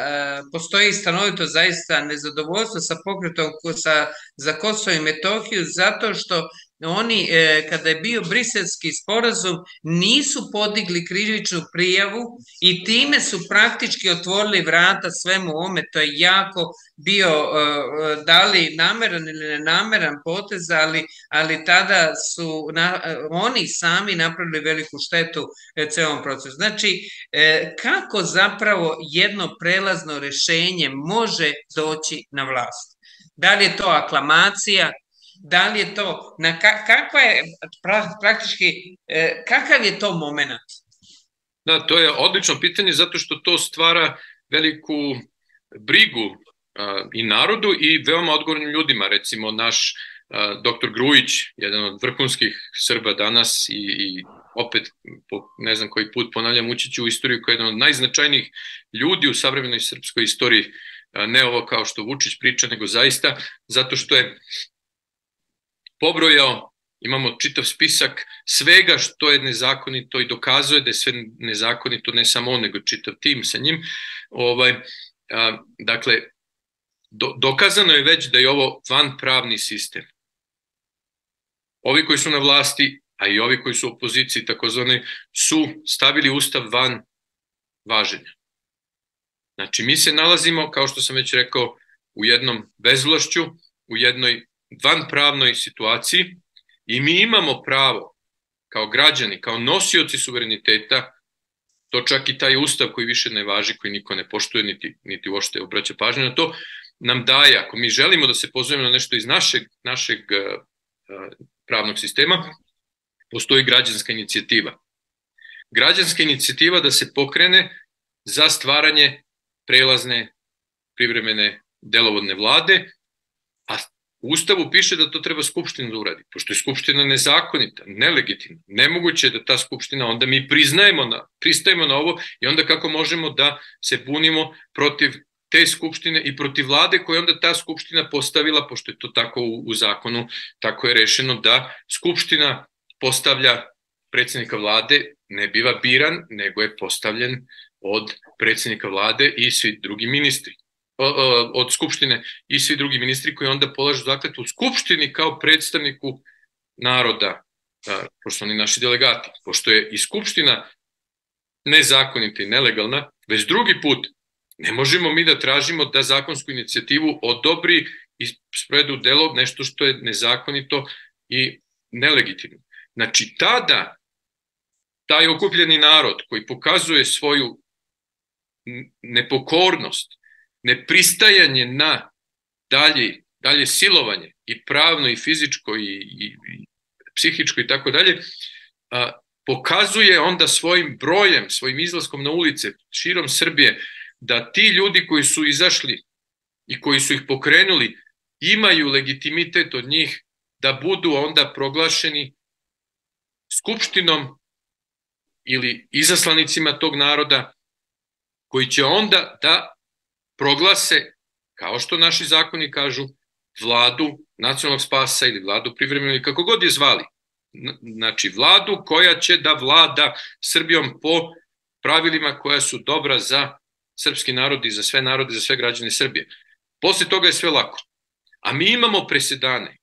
e, postoji stanovito zaista nezadovoljstvo sa pokretom sa, za Kosovo i Metohiju zato što oni, e, kada je bio briselski sporazum, nisu podigli krivičnu prijavu i time su praktički otvorili vrata svemu ome. To je jako bio, e, e, da li nameran ili nenameran potez, ali, ali tada su na, oni sami napravili veliku štetu celom procesu. Znači, kako zapravo jedno prelazno rešenje može doći na vlast? Da li je to aklamacija, da li je to, na ka, kakva je praktički, e, kakav je to moment? Da, to je odlično pitanje zato što to stvara veliku brigu a, i narodu i veoma odgovornim ljudima, recimo naš a, doktor Grujić, jedan od vrhunskih Srba danas i, i opet po ne znam koji put ponavljam ući ću u istoriju kao jedan od najznačajnijih ljudi u savremenoj srpskoj istoriji, ne ovo kao što Vučić priča, nego zaista zato što je pobrojao, imamo čitav spisak svega što je nezakonito i dokazuje da je sve nezakonito, ne samo on, nego čitav tim sa njim. Ovaj, a, dakle, do, dokazano je već da je ovo van pravni sistem. Ovi koji su na vlasti, a i ovi koji su u opoziciji, takozvani, su stavili ustav van važenja. Znači, mi se nalazimo, kao što sam već rekao, u jednom bezvlašću, u jednoj vanpravnoj situaciji i mi imamo pravo kao građani, kao nosioci suvereniteta, to čak i taj ustav koji više ne važi, koji niko ne poštuje, niti, niti uošte obraća pažnju na to, nam daje, ako mi želimo da se pozovemo na nešto iz našeg, našeg uh, pravnog sistema, postoji građanska inicijativa. Građanska inicijativa da se pokrene za stvaranje prelazne privremene delovodne vlade, a U Ustavu piše da to treba Skupština da uradi, pošto je Skupština nezakonita, nelegitimna. Nemoguće je da ta Skupština, onda mi priznajemo na, pristajemo na ovo i onda kako možemo da se bunimo protiv te skupštine i protiv vlade koje onda ta skupština postavila, pošto je to tako u, u zakonu, tako je rešeno da skupština postavlja predsednika vlade, ne biva biran, nego je postavljen od predsednika vlade i svi drugi ministri od Skupštine i svi drugi ministri koji onda polažu zakletu u Skupštini kao predstavniku naroda, pošto oni naši delegati. Pošto je i Skupština nezakonita i nelegalna, već drugi put ne možemo mi da tražimo da zakonsku inicijativu odobri i spredu delo nešto što je nezakonito i nelegitimno. Znači, tada taj okupljeni narod koji pokazuje svoju nepokornost, nepristajanje na dalje, dalje silovanje i pravno i fizičko i, i, i psihičko i tako dalje, pokazuje onda svojim brojem, svojim izlaskom na ulice širom Srbije da ti ljudi koji su izašli i koji su ih pokrenuli imaju legitimitet od njih da budu onda proglašeni skupštinom ili izaslanicima tog naroda koji će onda da proglase, kao što naši zakoni kažu, vladu nacionalnog spasa ili vladu privremenu kako god je zvali. Znači, vladu koja će da vlada Srbijom po pravilima koja su dobra za srpski narod i za sve narode, za sve građane Srbije. Posle toga je sve lako. A mi imamo presedane.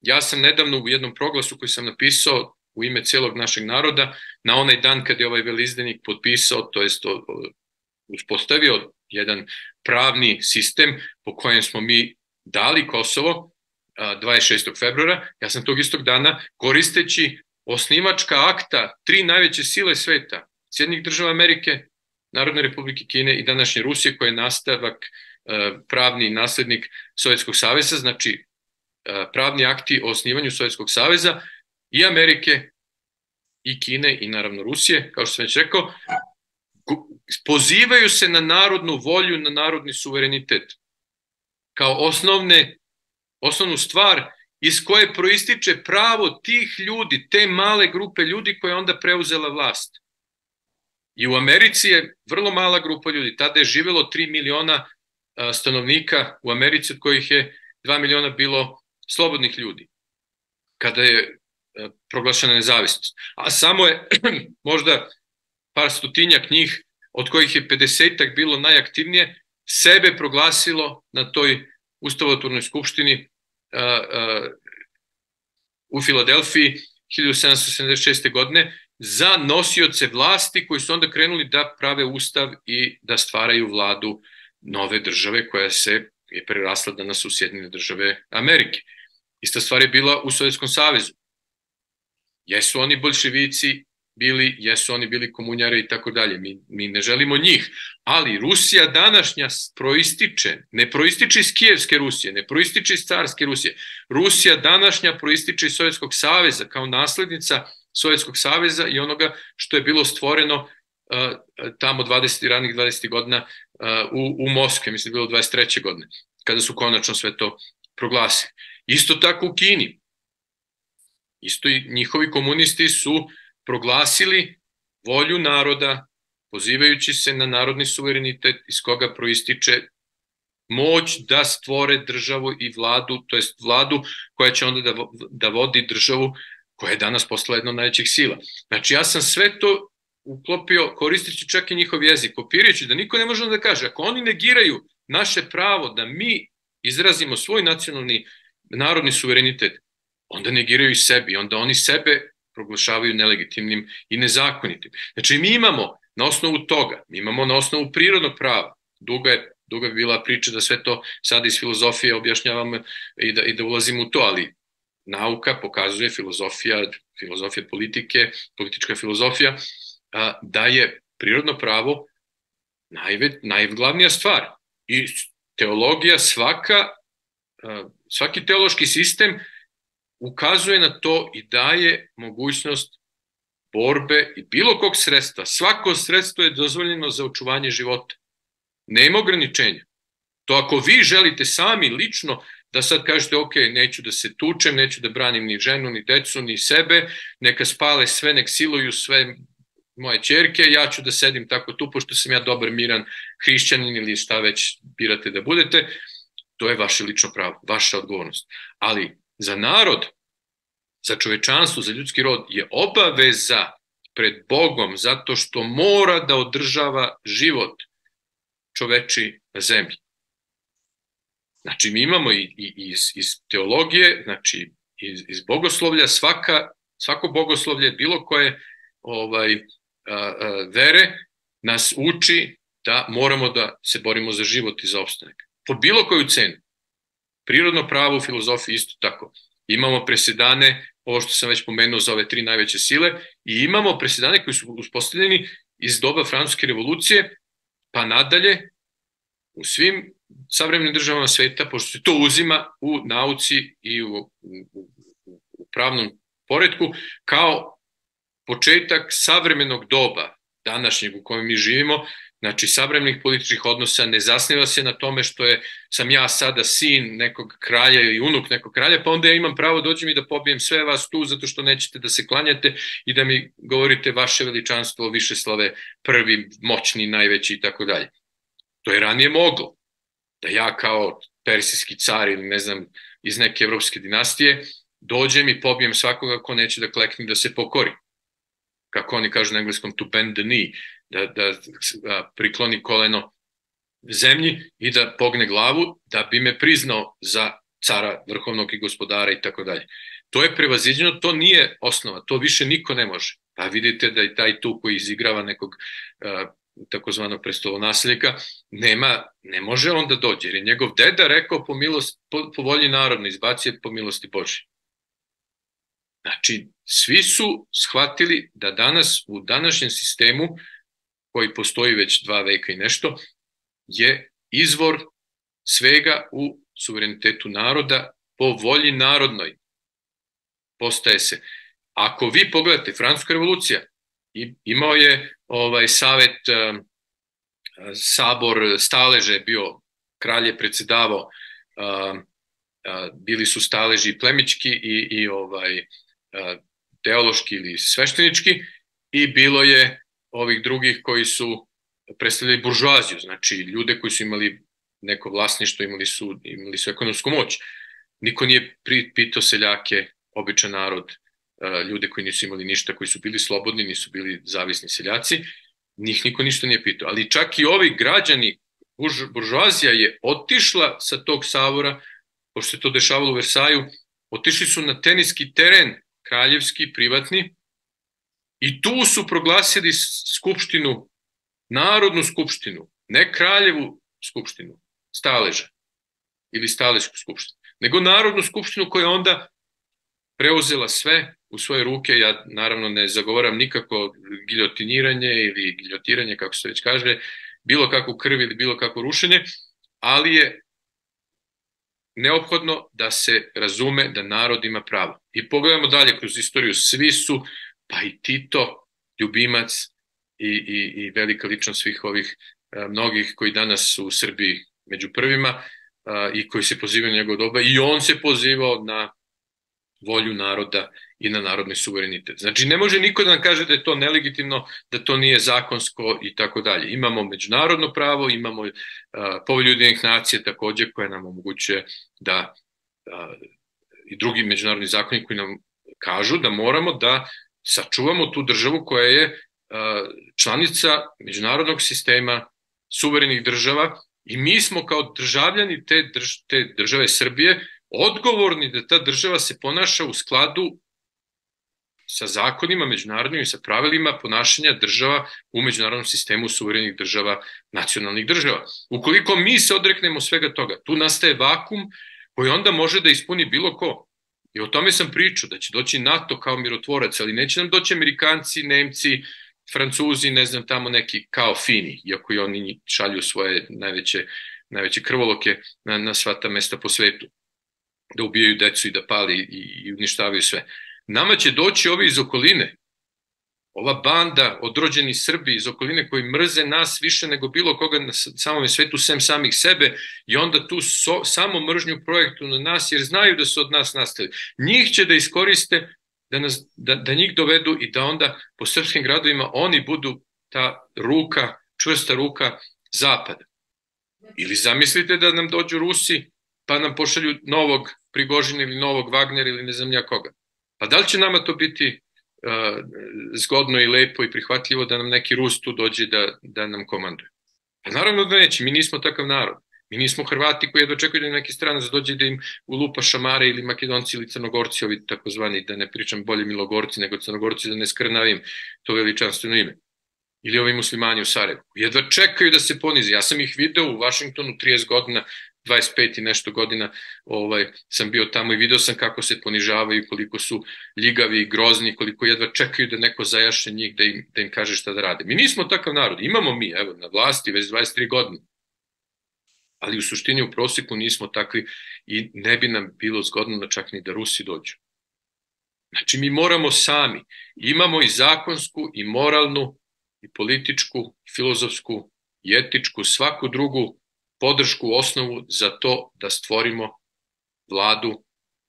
Ja sam nedavno u jednom proglasu koji sam napisao u ime celog našeg naroda, na onaj dan kad je ovaj velizdenik potpisao, to jest uspostavio jedan pravni sistem po kojem smo mi dali Kosovo 26. februara. Ja sam tog istog dana koristeći osnivačka akta tri najveće sile sveta, Sjednih država Amerike, Narodne republike Kine i današnje Rusije koja je nastavak pravni naslednik Sovjetskog saveza, znači pravni akti o osnivanju Sovjetskog saveza i Amerike i Kine i naravno Rusije, kao što sam već rekao, pozivaju se na narodnu volju, na narodni suverenitet, kao osnovne, osnovnu stvar iz koje proističe pravo tih ljudi, te male grupe ljudi koja je onda preuzela vlast. I u Americi je vrlo mala grupa ljudi, tada je živelo 3 miliona stanovnika u Americi, od kojih je 2 miliona bilo slobodnih ljudi, kada je proglašena nezavisnost. A samo je možda par stotinjak njih od kojih je 50 bilo najaktivnije, sebe proglasilo na toj ustavotvornoj skupštini a, u Filadelfiji 1776. godine za nosioce vlasti koji su onda krenuli da prave ustav i da stvaraju vladu nove države koja se je prerasla danas u Sjedinjene države Amerike. Ista stvar je bila u Sovjetskom savezu. Jesu oni bolševici bili, jesu oni bili komunjari i tako dalje. Mi, mi ne želimo njih. Ali Rusija današnja proističe, ne proističe iz Kijevske Rusije, ne proističe iz carske Rusije. Rusija današnja proističe iz Sovjetskog saveza kao naslednica Sovjetskog saveza i onoga što je bilo stvoreno uh, tamo 20. ranih 20. godina uh, u, u Moskvi, mislim da bilo 23. godine, kada su konačno sve to proglasili. Isto tako u Kini. Isto i njihovi komunisti su proglasili volju naroda, pozivajući se na narodni suverenitet iz koga proističe moć da stvore državu i vladu, to jest vladu koja će onda da, da vodi državu koja je danas postala jedna od najvećih sila. Znači ja sam sve to uklopio koristeći čak i njihov jezik, kopirajući da niko ne može da kaže, ako oni negiraju naše pravo da mi izrazimo svoj nacionalni narodni suverenitet, onda negiraju i sebi, onda oni sebe proglašavaju nelegitimnim i nezakonitim. Znači mi imamo na osnovu toga, mi imamo na osnovu prirodnog prava, duga je duga bi bila priča da sve to sad iz filozofije objašnjavamo i da, i da ulazimo u to, ali nauka pokazuje filozofija, filozofija politike, politička filozofija, a, da je prirodno pravo najve, najglavnija stvar. I teologija svaka, a, svaki teološki sistem ukazuje na to i daje mogućnost borbe i bilo kog sredstva. Svako sredstvo je dozvoljeno za očuvanje života. Nema ograničenja. To ako vi želite sami lično da sad kažete ok, neću da se tučem, neću da branim ni ženu, ni decu, ni sebe, neka spale sve, nek siluju sve moje čerke, ja ću da sedim tako tu, pošto sam ja dobar, miran hrišćanin ili šta već birate da budete, to je vaše lično pravo, vaša odgovornost. Ali za narod, za čovečanstvo, za ljudski rod je obaveza pred Bogom zato što mora da održava život čoveči na zemlji. Znači, mi imamo i, i iz, iz teologije, znači, iz, iz bogoslovlja, svaka, svako bogoslovlje, bilo koje ovaj, a, a, vere, nas uči da moramo da se borimo za život i za opstanak. Po bilo koju cenu. Prirodno pravo u filozofiji isto tako. Imamo presedane, ovo što sam već pomenuo za ove tri najveće sile, i imamo presedane koji su uspostavljeni iz doba Francuske revolucije, pa nadalje u svim savremenim državama sveta, pošto se to uzima u nauci i u, u, u pravnom poredku, kao početak savremenog doba današnjeg u kojem mi živimo, znači savremenih političkih odnosa ne zasniva se na tome što je sam ja sada sin nekog kralja ili unuk nekog kralja, pa onda ja imam pravo dođem i da pobijem sve vas tu zato što nećete da se klanjate i da mi govorite vaše veličanstvo, više slave, prvi, moćni, najveći i tako dalje. To je ranije moglo da ja kao persijski car ili ne znam iz neke evropske dinastije dođem i pobijem svakoga ko neće da klekne da se pokori. Kako oni kažu na engleskom to bend the knee, da, da, prikloni koleno zemlji i da pogne glavu da bi me priznao za cara, vrhovnog i gospodara i tako dalje. To je prevaziđeno, to nije osnova, to više niko ne može. Pa vidite da i taj tu koji izigrava nekog uh, takozvanog prestolonasljednika, nema, ne može on da dođe, jer je njegov deda rekao po, milost, po, po volji narodno, izbacije po milosti Bože. Znači, svi su shvatili da danas u današnjem sistemu, koji postoji već dva veka i nešto, je izvor svega u suverenitetu naroda po volji narodnoj. Postaje se. Ako vi pogledate, Francuska revolucija imao je ovaj savet sabor staleže bio kralj je predsedavao bili su staleži plemički i, i ovaj teološki ili sveštenički i bilo je ovih drugih koji su predstavljali buržuaziju, znači ljude koji su imali neko vlasništvo, imali su, imali su ekonomsku moć. Niko nije pitao seljake, običan narod, ljude koji nisu imali ništa, koji su bili slobodni, nisu bili zavisni seljaci, njih niko ništa nije pitao. Ali čak i ovi građani, buržuazija je otišla sa tog savora, pošto se to dešavalo u Versaju, otišli su na teniski teren, kraljevski, privatni, i tu su proglasili skupštinu, narodnu skupštinu, ne kraljevu skupštinu, staleža ili stalešku skupštinu, nego narodnu skupštinu koja onda preuzela sve u svoje ruke, ja naravno ne zagovaram nikako giljotiniranje ili giljotiranje, kako se već kaže, bilo kakvu krv ili bilo kakvo rušenje, ali je neophodno da se razume da narod ima pravo. I pogledamo dalje kroz istoriju, svi su, pa i Tito, ljubimac i, i, i velika ličnost svih ovih a, mnogih koji danas su u Srbiji među prvima a, i koji se pozivaju na njegov doba i on se pozivao na volju naroda i na narodni suverenitet. Znači, ne može niko da nam kaže da je to nelegitimno, da to nije zakonsko i tako dalje. Imamo međunarodno pravo, imamo uh, povelju jedinih nacije takođe koja nam omogućuje da uh, i drugi međunarodni zakoni koji nam kažu da moramo da sačuvamo tu državu koja je uh, članica međunarodnog sistema suverenih država i mi smo kao državljani te, drž te države Srbije odgovorni da ta država se ponaša u skladu sa zakonima međunarodnim i sa pravilima ponašanja država u međunarodnom sistemu suverenih država, nacionalnih država. Ukoliko mi se odreknemo svega toga, tu nastaje vakum koji onda može da ispuni bilo ko. I o tome sam pričao, da će doći NATO kao mirotvorac, ali neće nam doći Amerikanci, Nemci, Francuzi, ne znam, tamo neki kao Fini, iako i oni šalju svoje najveće, najveće krvoloke na, na sva ta mesta po svetu da ubijaju decu i da pali i, i uništavaju sve. Nama će doći ovi iz okoline, ova banda odrođeni Srbi iz okoline koji mrze nas više nego bilo koga na samom svetu sem samih sebe i onda tu so, samo mržnju projektu na nas jer znaju da su od nas nastali. Njih će da iskoriste da, nas, da, da njih dovedu i da onda po srpskim gradovima oni budu ta ruka, čvrsta ruka zapada. Ili zamislite da nam dođu Rusi pa nam pošalju novog Prigožina ili novog Wagnera ili ne znam ja koga. Pa da li će nama to biti zgodno i lepo i prihvatljivo da nam neki Rus tu dođe da, da nam komanduje? Pa naravno da neće, mi nismo takav narod. Mi nismo Hrvati koji dočekuju da neki stranac dođe da im ulupa šamare ili makedonci ili crnogorci, ovi takozvani, da ne pričam bolje milogorci nego crnogorci, da ne skrnavim to veličanstveno ime. Ili ovi muslimani u Sarajevu. Jedva čekaju da se ponize. Ja sam ih video u Vašingtonu 30 godina 25 i nešto godina ovaj, sam bio tamo i video sam kako se ponižavaju, koliko su ljigavi i grozni, koliko jedva čekaju da neko zajaše njih da im, da im kaže šta da rade. Mi nismo takav narod, imamo mi, evo, na vlasti već 23 godine, ali u suštini u proseku nismo takvi i ne bi nam bilo zgodno da čak ni da Rusi dođu. Znači mi moramo sami, imamo i zakonsku i moralnu i političku, i filozofsku i etičku, svaku drugu podršku osnovu za to da stvorimo vladu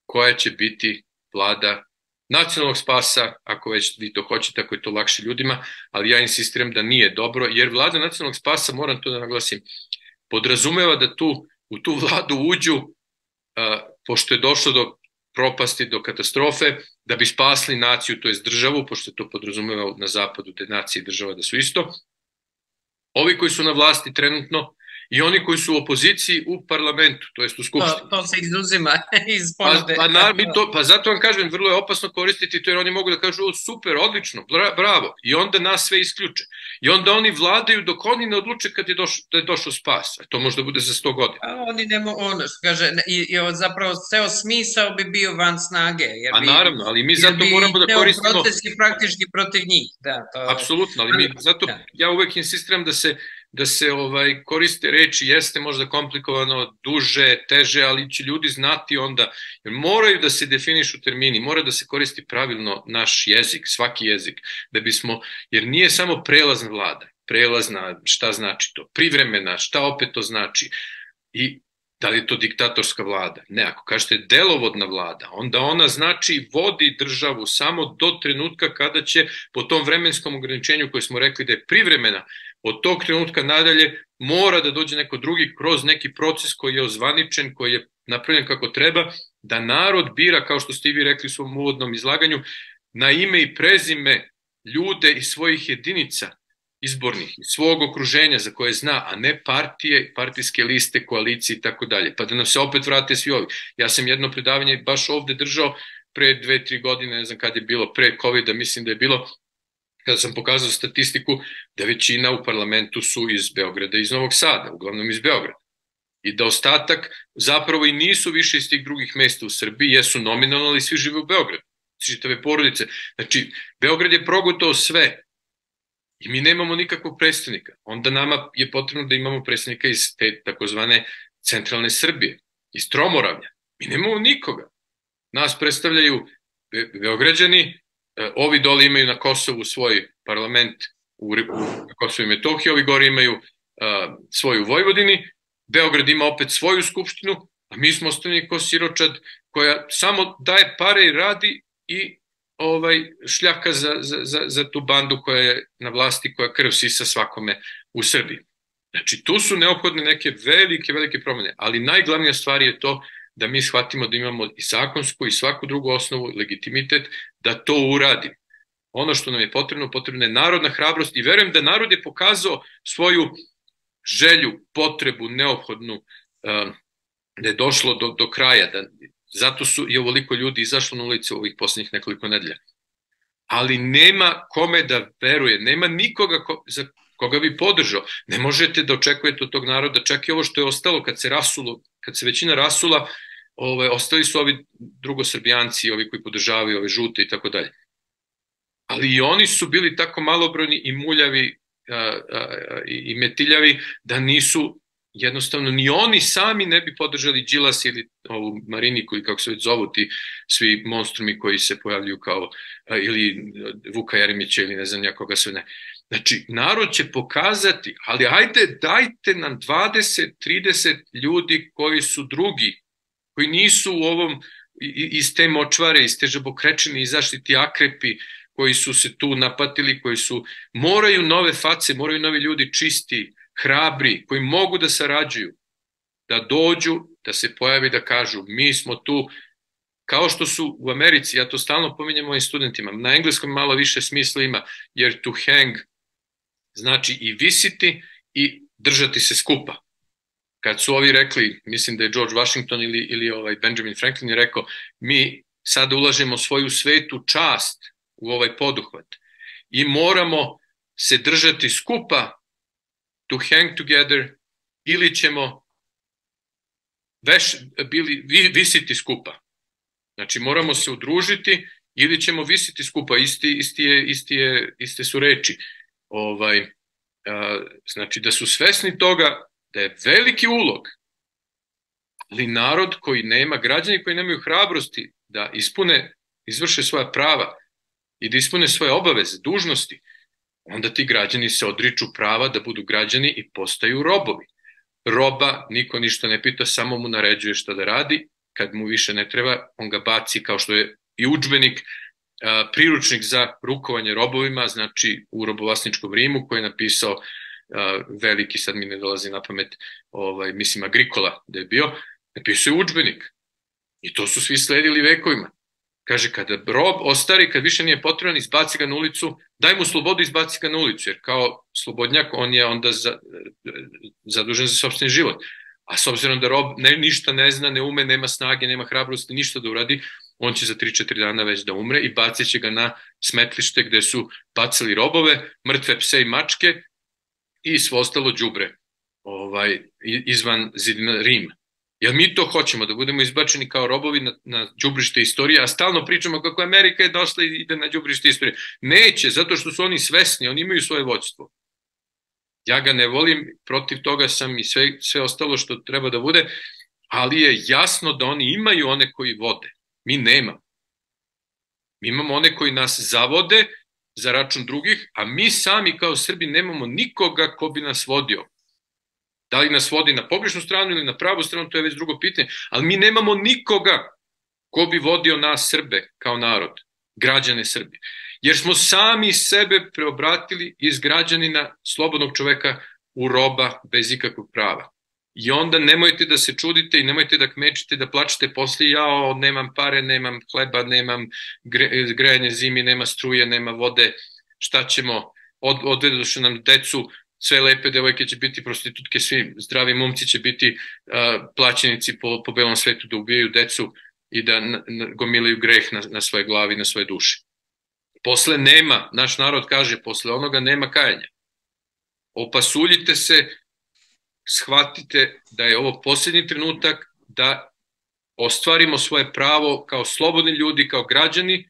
koja će biti vlada nacionalnog spasa, ako već vi to hoćete, ako je to lakše ljudima, ali ja insistiram da nije dobro, jer vlada nacionalnog spasa, moram to da naglasim, podrazumeva da tu, u tu vladu uđu, a, pošto je došlo do propasti, do katastrofe, da bi spasli naciju, to je državu, pošto to podrazumeva na zapadu, te nacije i država da su isto. Ovi koji su na vlasti trenutno i oni koji su u opoziciji u parlamentu, to jest u skupštini. To, to se izuzima iz ponude. Pa, pa, na, to, pa zato vam kažem, vrlo je opasno koristiti to jer oni mogu da kažu o, super, odlično, bravo. I onda nas sve isključe. I onda oni vladaju dok oni ne odluče kad je došlo, da je došao spas. A to možda bude za 100 godina. A oni ne mogu, ono što kaže, i, i zapravo ceo smisao bi bio van snage. Jer A naravno, ali mi zato moramo da koristimo... Proces je praktički protiv njih, da. To... Apsolutno, ali mi zato, da. ja uvek insistiram da se da se ovaj koriste reči jeste možda komplikovano, duže, teže, ali će ljudi znati onda, jer moraju da se definišu termini, mora da se koristi pravilno naš jezik, svaki jezik, da bismo, jer nije samo prelazna vlada, prelazna, šta znači to, privremena, šta opet to znači, i da li je to diktatorska vlada? Ne, ako kažete delovodna vlada, onda ona znači vodi državu samo do trenutka kada će po tom vremenskom ograničenju koje smo rekli da je privremena, od tog trenutka nadalje mora da dođe neko drugi kroz neki proces koji je ozvaničen, koji je napravljen kako treba, da narod bira, kao što ste i vi rekli u svom uvodnom izlaganju, na ime i prezime ljude i svojih jedinica izbornih, iz svog okruženja za koje zna, a ne partije, partijske liste, koalicije i tako dalje. Pa da nam se opet vrate svi ovi. Ja sam jedno predavanje baš ovde držao pre dve, tri godine, ne znam kad je bilo, pre COVID-a, mislim da je bilo, kada sam pokazao statistiku, da većina u parlamentu su iz Beograda i iz Novog Sada, uglavnom iz Beograda. I da ostatak zapravo i nisu više iz tih drugih mesta u Srbiji, jesu nominalno, ali svi žive u Beogradu čitave porodice. Znači, Beograd je progutao sve i mi nemamo nikakvog predstavnika. Onda nama je potrebno da imamo predstavnika iz te takozvane centralne Srbije, iz Tromoravlja. Mi nemamo nikoga. Nas predstavljaju Beograđani, e, ovi dole imaju na Kosovu svoj parlament u, u Kosovu i Metohiji, ovi gore imaju uh, svoju Vojvodini, Beograd ima opet svoju skupštinu, a mi smo ostavljeni kao siročad koja samo daje pare i radi i ovaj šljaka za, za, za, za tu bandu koja je na vlasti, koja krv sisa svakome u Srbiji. Znači, tu su neophodne neke velike, velike promene, ali najglavnija stvar je to da mi shvatimo da imamo i zakonsku i svaku drugu osnovu, legitimitet, da to uradimo. Ono što nam je potrebno, potrebna je narodna hrabrost i verujem da narod je pokazao svoju želju, potrebu, neophodnu, da je došlo do, do kraja, da Zato su i ovoliko ljudi izašlo na ulice ovih poslednjih nekoliko nedelja. Ali nema kome da veruje, nema nikoga ko, za koga bi podržao. Ne možete da očekujete od tog naroda, čak i ovo što je ostalo kad se rasulo, kad se većina rasula, ove, ostali su ovi drugosrbijanci, ovi koji podržavaju ove žute i tako dalje. Ali i oni su bili tako malobrojni i muljavi a, a, a, i metiljavi da nisu jednostavno ni oni sami ne bi podržali Đilas ili ovu Mariniku ili kako se već zovu ti svi monstrumi koji se pojavljuju kao ili Vuka Jeremića ili ne znam ja koga sve ne. Znači, narod će pokazati, ali ajde dajte nam 20, 30 ljudi koji su drugi, koji nisu u ovom, iz te močvare, iz te žabokrečine izašli ti akrepi, koji su se tu napatili, koji su, moraju nove face, moraju novi ljudi čisti, hrabri, koji mogu da sarađuju, da dođu, da se pojavi da kažu mi smo tu, kao što su u Americi, ja to stalno pominjem mojim studentima, na engleskom malo više smisla ima, jer to hang znači i visiti i držati se skupa. Kad su ovi rekli, mislim da je George Washington ili, ili ovaj Benjamin Franklin je rekao, mi sada ulažemo svoju svetu čast u ovaj poduhvat i moramo se držati skupa to hang together ili ćemo veš, bili, visiti skupa. Znači moramo se udružiti ili ćemo visiti skupa, isti, isti je, isti je, iste su reči. Ovaj, a, znači da su svesni toga da je veliki ulog, ali narod koji nema, građani koji nemaju hrabrosti da ispune, izvrše svoja prava i da ispune svoje obaveze, dužnosti, onda ti građani se odriču prava da budu građani i postaju robovi. Roba, niko ništa ne pita, samo mu naređuje šta da radi, kad mu više ne treba, on ga baci kao što je i učbenik, priručnik za rukovanje robovima, znači u robovlasničkom Rimu koji je napisao veliki, sad mi ne dolazi na pamet, ovaj, mislim Agrikola da je bio, napisao je učbenik. I to su svi sledili vekovima. Kaže, kada rob ostari, kad više nije potreban, izbaci ga na ulicu, daj mu slobodu, izbaci ga na ulicu, jer kao slobodnjak on je onda za, zadužen za sobstveni život. A s obzirom da rob ne, ništa ne zna, ne ume, nema snage, nema hrabrosti, ništa da uradi, on će za 3-4 dana već da umre i bacit će ga na smetlište gde su bacali robove, mrtve pse i mačke i svo ostalo đubre ovaj, izvan zidina Rima. Jel mi to hoćemo, da budemo izbačeni kao robovi na, na džubrište istorije, a stalno pričamo kako Amerika je došla i ide na džubrište istorije. Neće, zato što su oni svesni, oni imaju svoje voćstvo. Ja ga ne volim, protiv toga sam i sve, sve ostalo što treba da bude, ali je jasno da oni imaju one koji vode. Mi nemamo. Mi imamo one koji nas zavode za račun drugih, a mi sami kao Srbi nemamo nikoga ko bi nas vodio. Da li nas vodi na pogrešnu stranu ili na pravu stranu, to je već drugo pitanje, ali mi nemamo nikoga ko bi vodio nas Srbe kao narod, građane Srbije. Jer smo sami sebe preobratili iz građanina, slobodnog čoveka, u roba bez ikakvog prava. I onda nemojte da se čudite i nemojte da kmečite, da plačete posle, jao, nemam pare, nemam hleba, nemam gre, grejanje zimi, nema struje, nema vode, šta ćemo, od, odvedoše nam decu, sve lepe devojke će biti prostitutke, svi zdravi momci će biti uh, plaćenici po, po belom svetu da ubijaju decu i da na, na, gomilaju greh na, na svoje glavi, na svoje duše. Posle nema, naš narod kaže, posle onoga nema kajanja. Opasuljite se, shvatite da je ovo posljednji trenutak da ostvarimo svoje pravo kao slobodni ljudi, kao građani,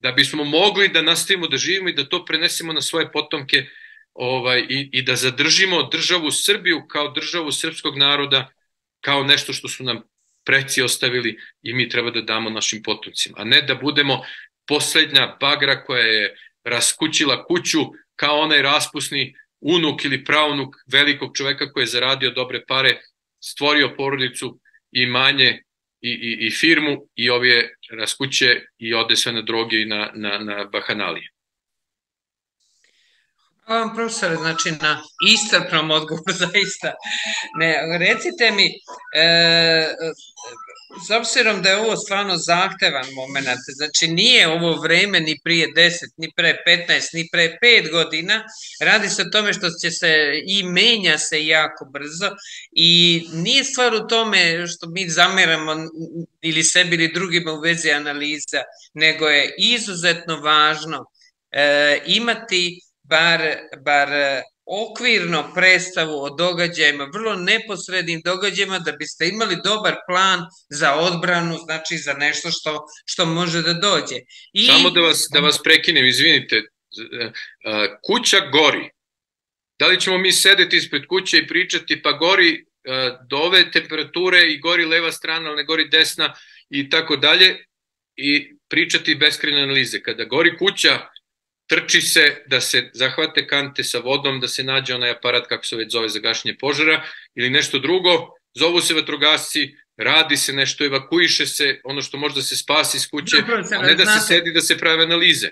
da bismo mogli da nastavimo da živimo i da to prenesemo na svoje potomke ovaj, i, i da zadržimo državu Srbiju kao državu srpskog naroda, kao nešto što su nam preci ostavili i mi treba da damo našim potomcima, a ne da budemo poslednja bagra koja je raskućila kuću kao onaj raspusni unuk ili pravnuk velikog čoveka koji je zaradio dobre pare, stvorio porodicu i manje i, i, i firmu i ovije raskuće i ode sve na droge i na, na, na bahanalije. Hvala vam profesore, znači na istrpnom odgovoru zaista. Ne, recite mi, e, s obzirom da je ovo stvarno zahtevan moment, znači nije ovo vreme ni prije 10, ni pre 15, ni pre 5 godina, radi se o tome što će se i menja se jako brzo i nije stvar u tome što mi zameramo ili sebi ili drugima u vezi analiza, nego je izuzetno važno e, imati bar, bar okvirno predstavu o događajima, vrlo neposrednim događajima da biste imali dobar plan za odbranu, znači za nešto što, što može da dođe. I... Samo da vas, da vas prekinem, izvinite, kuća gori. Da li ćemo mi sedeti ispred kuće i pričati pa gori do ove temperature i gori leva strana, ali ne gori desna i tako dalje i pričati beskrene analize. Kada gori kuća, trči se da se zahvate kante sa vodom, da se nađe onaj aparat kako se već zove za gašenje požara ili nešto drugo, zovu se vatrogasci, radi se nešto, evakuiše se ono što može da se spasi iz kuće, a ne da se sedi da se prave analize.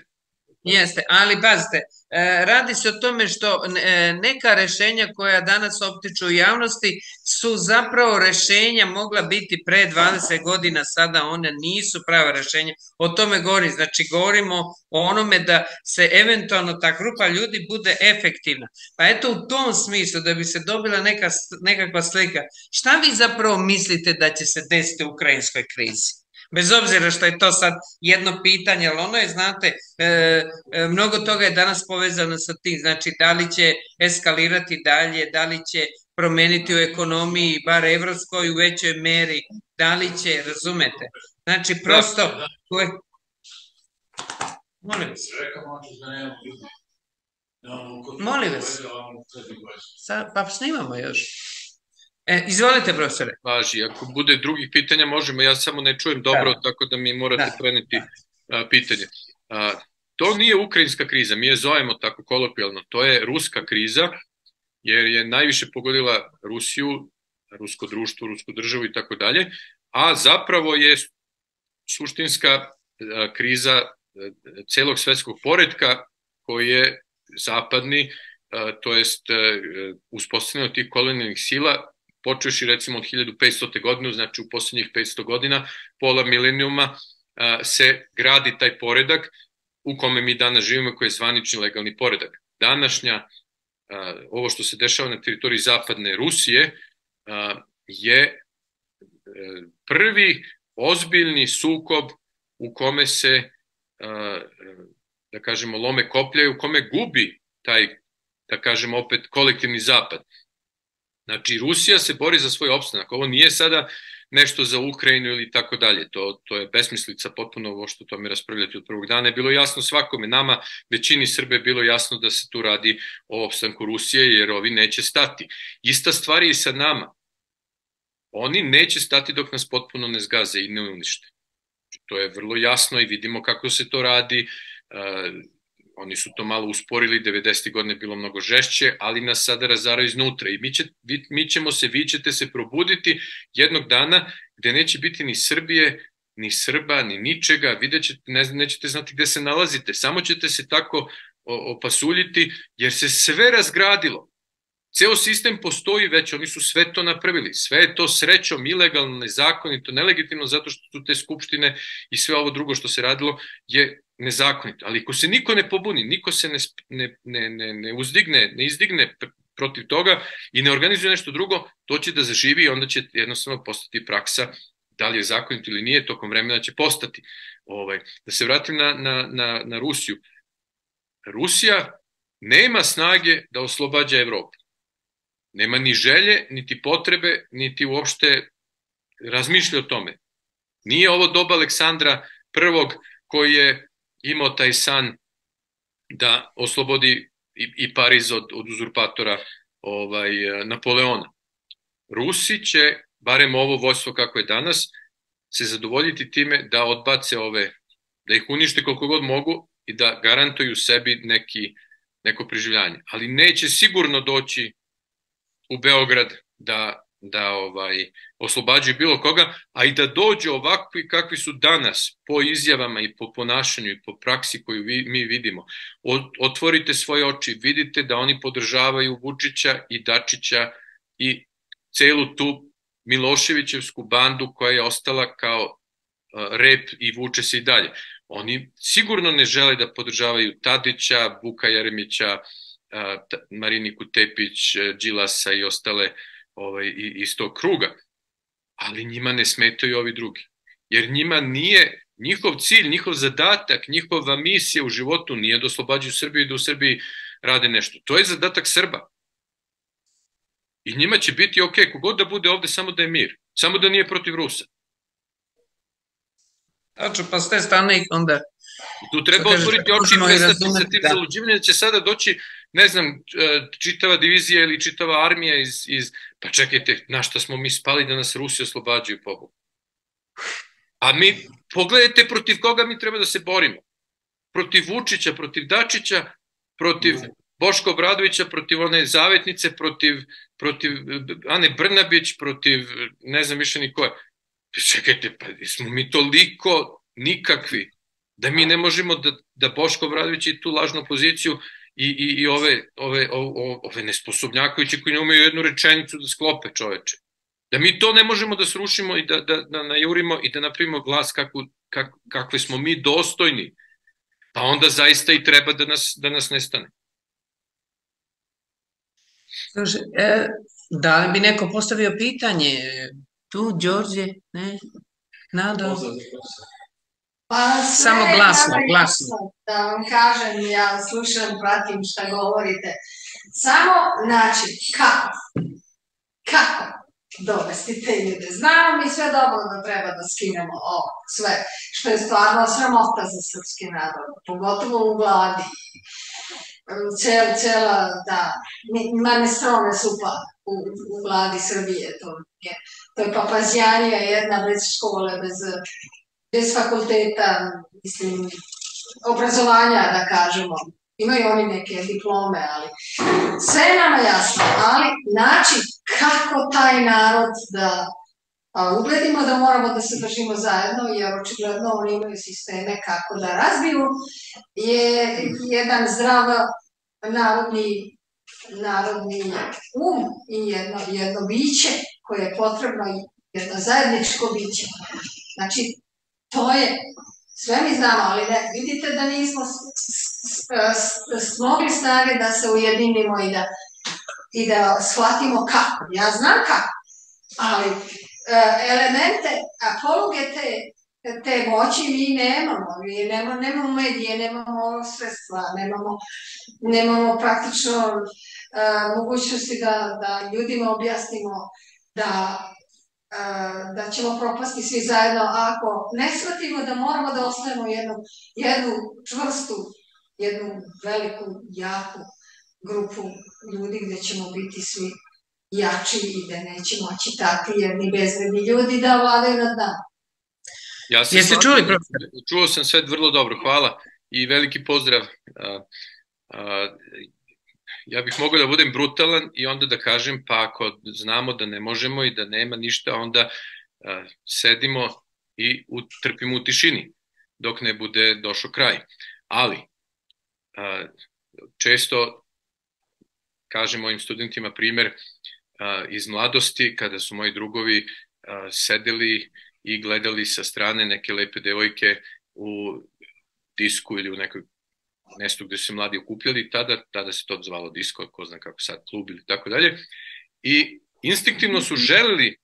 Jeste, ali pazite, e, radi se o tome što e, neka rešenja koja danas optiču u javnosti su zapravo rešenja mogla biti pre 20 godina, sada one nisu prava rešenja. O tome govori, znači govorimo o onome da se eventualno ta grupa ljudi bude efektivna. Pa eto u tom smislu da bi se dobila neka, nekakva slika, šta vi zapravo mislite da će se desiti u ukrajinskoj krizi? Bez obzira što je to sad jedno pitanje, ali ono je, znate, e, e, mnogo toga je danas povezano sa tim, znači da li će eskalirati dalje, da li će promeniti u ekonomiji, bar evropskoj u većoj meri, da li će, razumete? Znači, prosto... Koje... Molim vas. Molim vas. Sad, pa snimamo još. E, izvolite, profesore. Važi, ako bude drugih pitanja možemo, ja samo ne čujem dobro, da. tako da mi morate da. preneti a, pitanje. A, to nije ukrajinska kriza, mi je zovemo tako kolokvijalno, to je ruska kriza, jer je najviše pogodila Rusiju, rusko društvo, rusku državu i tako dalje, a zapravo je suštinska kriza celog svetskog poredka koji je zapadni, to jest uspostavljeno tih kolonijalnih sila počeši recimo od 1500. godinu, znači u poslednjih 500 godina, pola milenijuma, se gradi taj poredak u kome mi danas živimo koji je zvanični legalni poredak. Današnja, ovo što se dešava na teritoriji zapadne Rusije, je e, prvi ozbiljni sukob u kome se, da kažemo, lome kopljaju, u kome gubi taj, da kažemo opet, kolektivni zapad. Znači, Rusija se bori za svoj opstanak. Ovo nije sada nešto za Ukrajinu ili tako dalje. To, to je besmislica potpuno ovo što to mi raspravljati od prvog dana. Je bilo jasno svakome, nama, većini Srbe, bilo jasno da se tu radi o opstanku Rusije, jer ovi neće stati. Ista stvar je i sa nama. Oni neće stati dok nas potpuno ne zgaze i ne unište. To je vrlo jasno i vidimo kako se to radi oni su to malo usporili, 90. godine bilo mnogo žešće, ali nas sada razaraju iznutra i mi, će, vi, mi ćemo se, vi ćete se probuditi jednog dana gde neće biti ni Srbije, ni Srba, ni ničega, vidjet ćete, ne, nećete znati gde se nalazite, samo ćete se tako opasuljiti, jer se sve razgradilo. Ceo sistem postoji već, oni su sve to napravili. Sve je to srećom ilegalno, nezakonito, nelegitimno, zato što su te skupštine i sve ovo drugo što se radilo je nezakonito. Ali ako se niko ne pobuni, niko se ne, ne, ne, ne, ne uzdigne, ne izdigne protiv toga i ne organizuje nešto drugo, to će da zaživi i onda će jednostavno postati praksa da li je zakonito ili nije, tokom vremena će postati. Ovaj, da se vratim na, na, na, na Rusiju. Rusija nema snage da oslobađa Evropu. Nema ni želje, niti potrebe, niti uopšte razmišlja o tome. Nije ovo doba Aleksandra prvog koji je imao taj san da oslobodi i, i Pariz od, od uzurpatora ovaj, Napoleona. Rusi će, barem ovo vojstvo kako je danas, se zadovoljiti time da odbace ove, da ih unište koliko god mogu i da garantuju sebi neki, neko preživljanje. Ali neće sigurno doći u Beograd da da ovaj oslobađaju bilo koga, a i da dođu ovakvi kakvi su danas po izjavama i po ponašanju i po praksi koju vi, mi vidimo. Otvorite svoje oči, vidite da oni podržavaju Vučića i Dačića i celu tu Miloševićevsku bandu koja je ostala kao rep i vuče se i dalje. Oni sigurno ne žele da podržavaju Tadića, Vuka Jeremića, Mariniku Tepić, Đilasa i ostale uh, ovaj, iz tog kruga. Ali njima ne smetaju ovi drugi. Jer njima nije, njihov cilj, njihov zadatak, njihova misija u životu nije da oslobađaju Srbiju i da u Srbiji rade nešto. To je zadatak Srba. I njima će biti ok, kogod da bude ovde, samo da je mir. Samo da nije protiv Rusa. Tačno, pa s te strane onda... Tu treba otvoriti oči i prestati sa tim da. zaluđivanjem, da će sada doći ne znam, e, čitava divizija ili čitava armija iz, iz pa čekajte, na šta smo mi spali da nas Rusi oslobađaju pobogu? A mi, pogledajte protiv koga mi treba da se borimo. Protiv Vučića, protiv Dačića, protiv Boško Obradovića, protiv one zavetnice, protiv, protiv Ane Brnabić, protiv ne znam više ni koje. Čekajte, pa smo mi toliko nikakvi da mi ne možemo da, da Boško Obradović i tu lažnu poziciju i, i, i ove, ove, ove, ove nesposobnjakoviće koji ne umeju jednu rečenicu da sklope čoveče. Da mi to ne možemo da srušimo i da, da, da najurimo i da napravimo glas kako, kak, kakve smo mi dostojni, pa onda zaista i treba da nas, da nas nestane. Slušaj, e, da li bi neko postavio pitanje? Tu, Đorđe, ne? Nado? Pozdrav, Pa Samo glasno, glasno. Da vam kažem, ja slušam, pratim šta govorite. Samo, znači, kako? Kako dovesti te ljude? Znamo mi sve dobro da treba da skinemo ovo, sve, što je stvarno sramota za srpski narod, pogotovo u vladi. Cel, cela, da, mane strone supa u, u vladi Srbije, to je, to je papazjanija jedna bez škole, bez bez fakulteta, mislim, obrazovanja, da kažemo. Imaju oni neke diplome, ali sve je nama jasno, ali način kako taj narod da ugledimo da moramo da se držimo zajedno, jer očigledno oni imaju sisteme kako da razbiju, je jedan zdrav narodni, narodni um i jedno, jedno biće koje je potrebno, jedno zajedničko biće. Znači, To je, sve mi znamo, ali ne, vidite da nismo smogli snage da se ujedinimo i da, i da shvatimo kako. Ja znam kako, ali e, elemente, a poluge te, te moći mi nemamo. Mi nemamo, nemamo medije, nemamo sredstva, nemamo, nemamo praktično uh, mogućnosti da, da ljudima objasnimo da da ćemo propasti svi zajedno ako ne shvatimo da moramo da ostavimo jednu, jednu čvrstu, jednu veliku, jaku grupu ljudi gde ćemo biti svi jači i da neće moći takvi jedni bezbedni ljudi da vladaju nad nama. Ja sam Jeste čuli, profesor? Čuo sam sve vrlo dobro, hvala i veliki pozdrav. A, a, ja bih mogao da budem brutalan i onda da kažem pa ako znamo da ne možemo i da nema ništa, onda a, sedimo i trpimo u tišini dok ne bude došao kraj. Ali, a, često kažem mojim studentima primer a, iz mladosti kada su moji drugovi a, sedeli i gledali sa strane neke lepe devojke u disku ili u nekoj mestu gde se mladi okupljali, tada, tada se to zvalo disko, ko zna kako sad, klub ili tako dalje. I instinktivno su želeli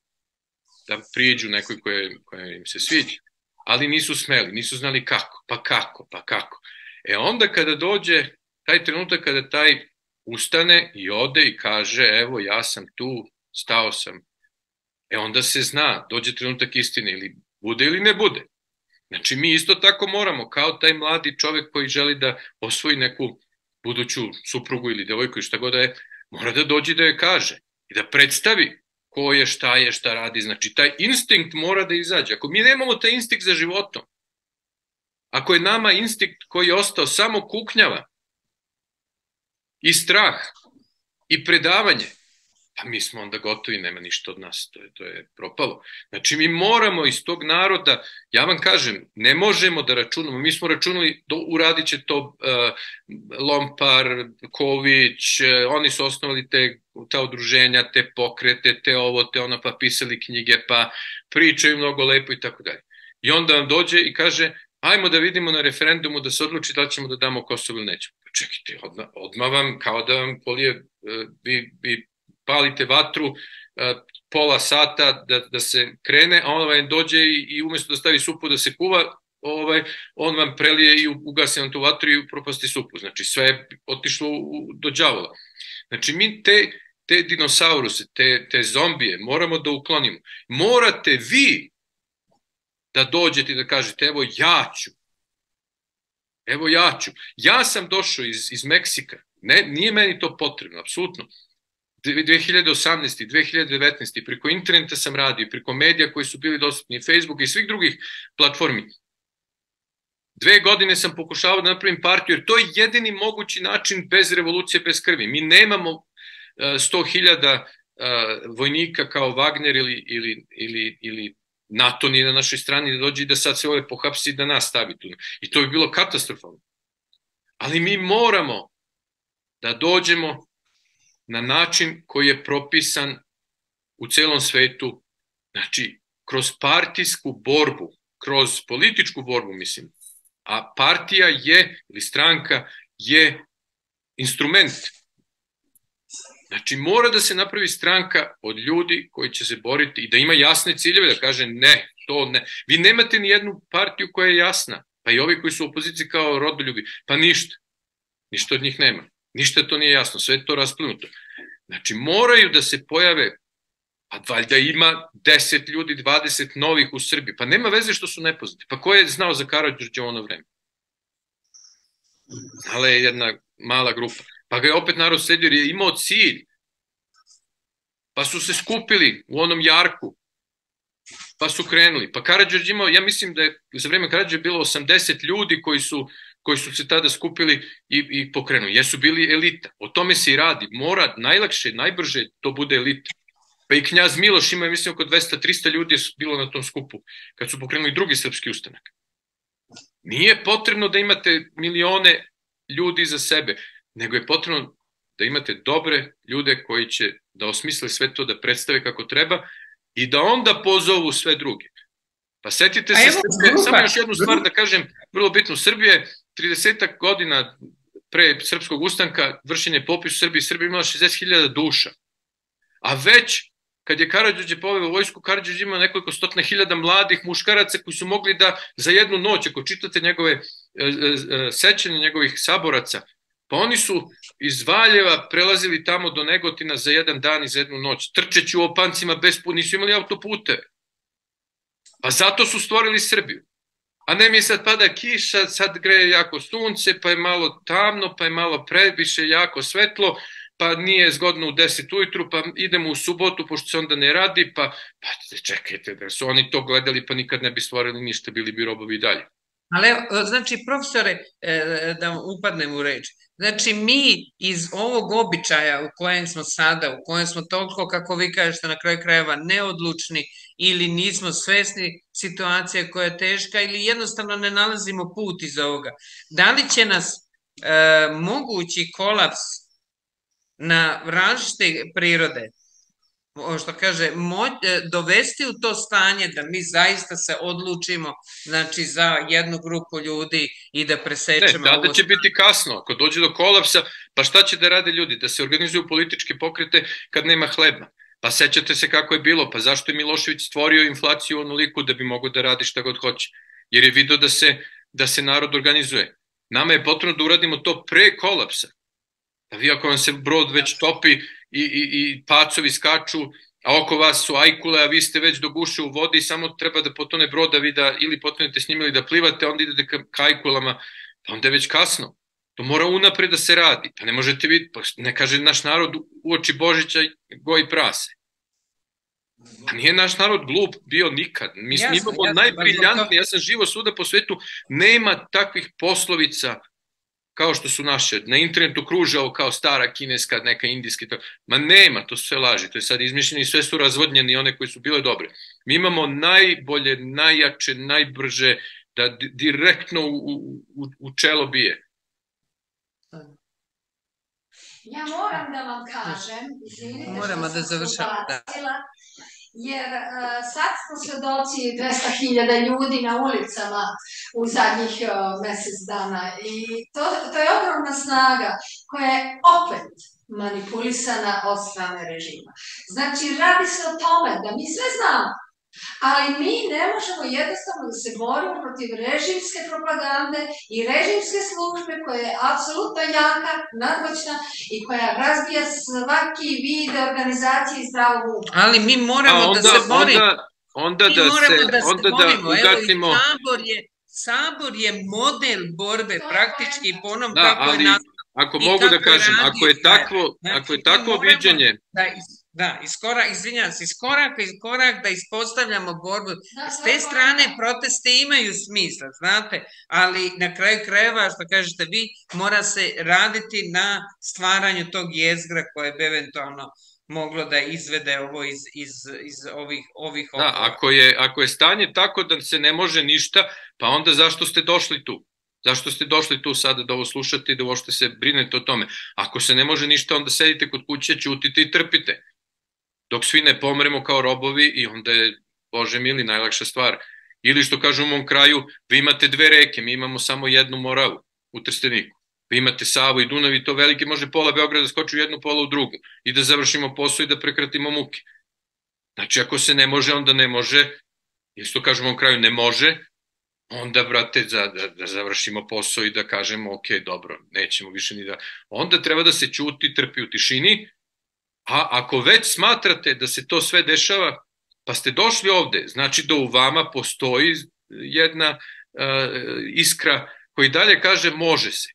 da priđu nekoj koje, koje im se sviđa, ali nisu smeli, nisu znali kako, pa kako, pa kako. E onda kada dođe taj trenutak kada taj ustane i ode i kaže evo ja sam tu, stao sam, e onda se zna, dođe trenutak istine ili bude ili ne bude. Znači mi isto tako moramo, kao taj mladi čovek koji želi da osvoji neku buduću suprugu ili devojku i šta god da je, mora da dođe da je kaže i da predstavi ko je, šta je, šta radi. Znači taj instinkt mora da izađe. Ako mi nemamo taj instinkt za životom, ako je nama instinkt koji je ostao samo kuknjava i strah i predavanje, pa mi smo onda gotovi, nema ništa od nas, to je, to je propalo. Znači mi moramo iz tog naroda, ja vam kažem, ne možemo da računamo, mi smo računali, do, uradit će to uh, Lompar, Ković, uh, oni su osnovali te, ta udruženja, te pokrete, te ovo, te ono, pa pisali knjige, pa pričaju mnogo lepo i tako dalje. I onda vam dođe i kaže, ajmo da vidimo na referendumu da se odluči da ćemo da damo Kosovo ili nećemo. Pa čekajte, odmah, odmah vam, kao da vam polije, uh, vi, vi palite vatru pola sata da, da se krene, a on vam dođe i, i umesto da stavi supu da se kuva, ovaj, on vam prelije i ugasi vam tu vatru i propasti supu. Znači sve je otišlo u, do đavola. Znači mi te, te dinosauruse, te, te zombije moramo da uklonimo. Morate vi da dođete i da kažete evo ja ću. Evo ja ću. Ja sam došao iz, iz Meksika. Ne, nije meni to potrebno, apsolutno. 2018. 2019. preko interneta sam radio, preko medija koji su bili dostupni, Facebook i svih drugih platformi. Dve godine sam pokušavao da napravim partiju, jer to je jedini mogući način bez revolucije, bez krvi. Mi nemamo 100.000 uh, uh, vojnika kao Wagner ili, ili, ili, ili NATO ni na našoj strani da dođe i da sad se ove pohapsi da nas stavi tu. I to bi bilo katastrofalno. Ali mi moramo da dođemo na način koji je propisan u celom svetu, znači kroz partijsku borbu, kroz političku borbu, mislim, a partija je, ili stranka, je instrument. Znači, mora da se napravi stranka od ljudi koji će se boriti i da ima jasne ciljeve, da kaže ne, to ne. Vi nemate ni jednu partiju koja je jasna, pa i ovi koji su u opoziciji kao rodoljubi, pa ništa. Ništa od njih nema. Ništa to nije jasno, sve je to rasplinuto. Znači, moraju da se pojave, pa valjda ima 10 ljudi, 20 novih u Srbiji, pa nema veze što su nepoznati. Pa ko je znao za Karadžorđa u ono vreme? Znala je jedna mala grupa. Pa ga je opet narod sedio jer je imao cilj. Pa su se skupili u onom jarku. Pa su krenuli. Pa Karadžorđ imao, ja mislim da je za vreme Karadžorđa bilo 80 ljudi koji su koji su se tada skupili i, i pokrenuli. Jesu bili elita. O tome se i radi. Mora najlakše, najbrže to bude elita. Pa i knjaz Miloš ima, mislim, oko 200-300 ljudi je bilo na tom skupu, kad su pokrenuli drugi srpski ustanak. Nije potrebno da imate milione ljudi za sebe, nego je potrebno da imate dobre ljude koji će da osmisle sve to, da predstave kako treba i da onda pozovu sve druge. Pa setite se, samo još jednu stvar da kažem, vrlo bitno, Srbije 30 godina pre srpskog ustanka vršen je popis u Srbiji, Srbija imala 60.000 duša. A već kad je Karadžođe poveo vojsku, Karadžođe ima nekoliko stotna hiljada mladih muškaraca koji su mogli da za jednu noć, ako čitate njegove e, e, e sećanje njegovih saboraca, pa oni su iz Valjeva prelazili tamo do Negotina za jedan dan i za jednu noć, trčeći u opancima bez nisu imali autopute. Pa zato su stvorili Srbiju. A ne mi sad pada kiša, sad greje jako sunce, pa je malo tamno, pa je malo previše jako svetlo, pa nije zgodno u 10 ujutru, pa idemo u subotu, pošto se onda ne radi, pa, pa čekajte, da su oni to gledali, pa nikad ne bi stvorili ništa, bili bi robovi dalje. Ali, znači, profesore, e, da upadnem u reč, znači mi iz ovog običaja u kojem smo sada, u kojem smo toliko, kako vi kažete, na kraju krajeva neodlučni ili nismo svesni situacije koja je teška ili jednostavno ne nalazimo put iz ovoga, da li će nas e, mogući kolaps na različite prirode što kaže, moć, e, dovesti u to stanje da mi zaista se odlučimo znači, za jednu grupu ljudi i da presečemo... Ne, tada će biti kasno. Ako dođe do kolapsa, pa šta će da rade ljudi? Da se organizuju političke pokrete kad nema hleba. Pa sećate se kako je bilo, pa zašto je Milošević stvorio inflaciju onoliku da bi mogo da radi šta god hoće? Jer je vidio da se, da se narod organizuje. Nama je potrebno da uradimo to pre kolapsa. Da vi ako vam se brod već topi i, i, i pacovi skaču, a oko vas su ajkule, a vi ste već do guše u vodi, samo treba da potone broda vi da ili potonete s njima ili da plivate, onda idete ka, ka ajkulama, pa onda je već kasno. To mora unapred da se radi. Pa ne možete vidjeti, pa ne kaže naš narod u oči Božića goji prase. A nije naš narod glup bio nikad. Mi jasno, imamo jasno, najbriljantnije, ja sam živo svuda po svetu, nema takvih poslovica kao što su naše. Na internetu kružao kao stara kineska, neka indijska. Ma nema, to sve laži. To je sad izmišljeni, sve su razvodnjeni one koji su bile dobre. Mi imamo najbolje, najjače, najbrže, da direktno u, u, u čelo bije. Ja moram da vam kažem, izvinite Moramo da završamo. Da jer uh, sad smo svedoci 200.000 ljudi na ulicama u zadnjih uh, mesec dana i to, to je ogromna snaga koja je opet manipulisana od strane režima. Znači, radi se o tome da mi sve znamo, Ali mi ne možemo jednostavno da se borimo protiv režimske propagande i režimske službe koja je apsolutno jaka, nadmoćna i koja razbija svaki vid organizacije i zdravog uma. Ali mi moramo onda, da se borimo. Onda, onda mi da moramo se, da se onda borimo. da ugasimo... Evo, sabor je, sabor je model borbe praktički po onom da, kako ali, je nastavljeno. Ako mogu da kažem, ako je takvo, znači, ako je takvo viđenje... Da, da, iskora, izvinjam se, iskorak, iskorak da ispostavljamo borbu. S te strane proteste imaju smisla, znate, ali na kraju krajeva, što kažete vi, mora se raditi na stvaranju tog jezgra koje bi eventualno moglo da izvede ovo iz, iz, iz ovih, ovih Da, ako je, ako je stanje tako da se ne može ništa, pa onda zašto ste došli tu? Zašto ste došli tu sada da ovo slušate i da uopšte se brinete o tome? Ako se ne može ništa, onda sedite kod kuće, ćutite i trpite. Dok svi ne pomremo kao robovi i onda je, Bože mili, najlakša stvar. Ili što kažu u mom kraju, vi imate dve reke, mi imamo samo jednu moravu u Trsteniku. Vi imate Savu i Dunav i to velike, može pola Beograda da skoči u jednu, pola u drugu i da završimo posao i da prekratimo muke. Znači, ako se ne može, onda ne može, isto kažemo u kraju, ne može, onda, brate, za, da, da završimo posao i da kažemo, ok, dobro, nećemo više ni da... Onda treba da se čuti, trpi u tišini, a ako već smatrate da se to sve dešava, pa ste došli ovde, znači da u vama postoji jedna uh, iskra koji dalje kaže može se.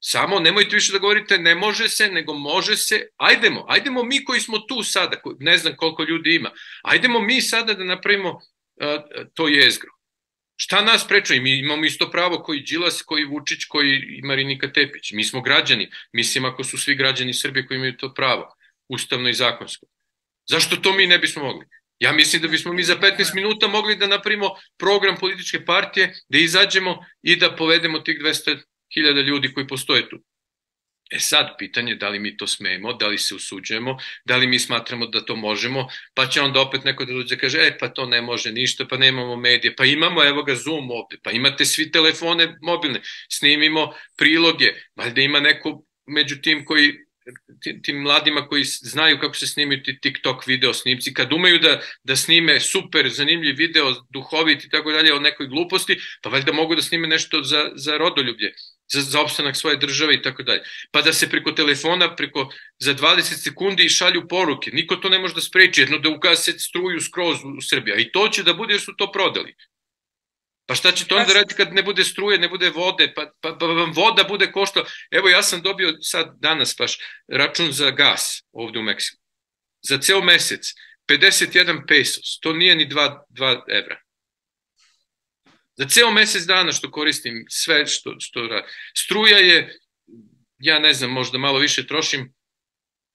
Samo nemojte više da govorite ne može se, nego može se. Ajdemo, ajdemo mi koji smo tu sada, ne znam koliko ljudi ima, ajdemo mi sada da napravimo uh, to jezgro. Šta nas prečuje? Mi imamo isto pravo koji Đilas, koji Vučić, koji Marinika Tepić. Mi smo građani. Mislim ako su svi građani Srbije koji imaju to pravo, ustavno i zakonsko. Zašto to mi ne bismo mogli? Ja mislim da bismo mi za 15 minuta mogli da napravimo program političke partije, da izađemo i da povedemo tih 200.000 ljudi koji postoje tu. E sad, pitanje je da li mi to smemo, da li se usuđujemo, da li mi smatramo da to možemo, pa će onda opet neko da dođe kaže, e pa to ne može ništa, pa nemamo medije, pa imamo, evo ga Zoom ovde, pa imate svi telefone mobilne, snimimo priloge, valjda ima neko među tim koji tim mladima koji znaju kako se snimaju ti TikTok video snimci, kad umeju da, da snime super zanimljiv video, duhovit i tako dalje o nekoj gluposti, pa valjda mogu da snime nešto za, za rodoljublje za, za opstanak svoje države i tako dalje. Pa da se preko telefona, preko za 20 sekundi šalju poruke. Niko to ne može da spreči, jedno da ugase struju skroz u Srbiji. I to će da bude jer su to prodali. Pa šta ćete onda raditi kad ne bude struje, ne bude vode, pa, pa, pa vam voda bude košta. Evo ja sam dobio sad danas baš račun za gas ovde u Meksiku. Za ceo mesec 51 pesos, to nije ni 2, 2 evra. Za ceo mesec dana što koristim sve što, što. Struja je, ja ne znam, možda malo više trošim,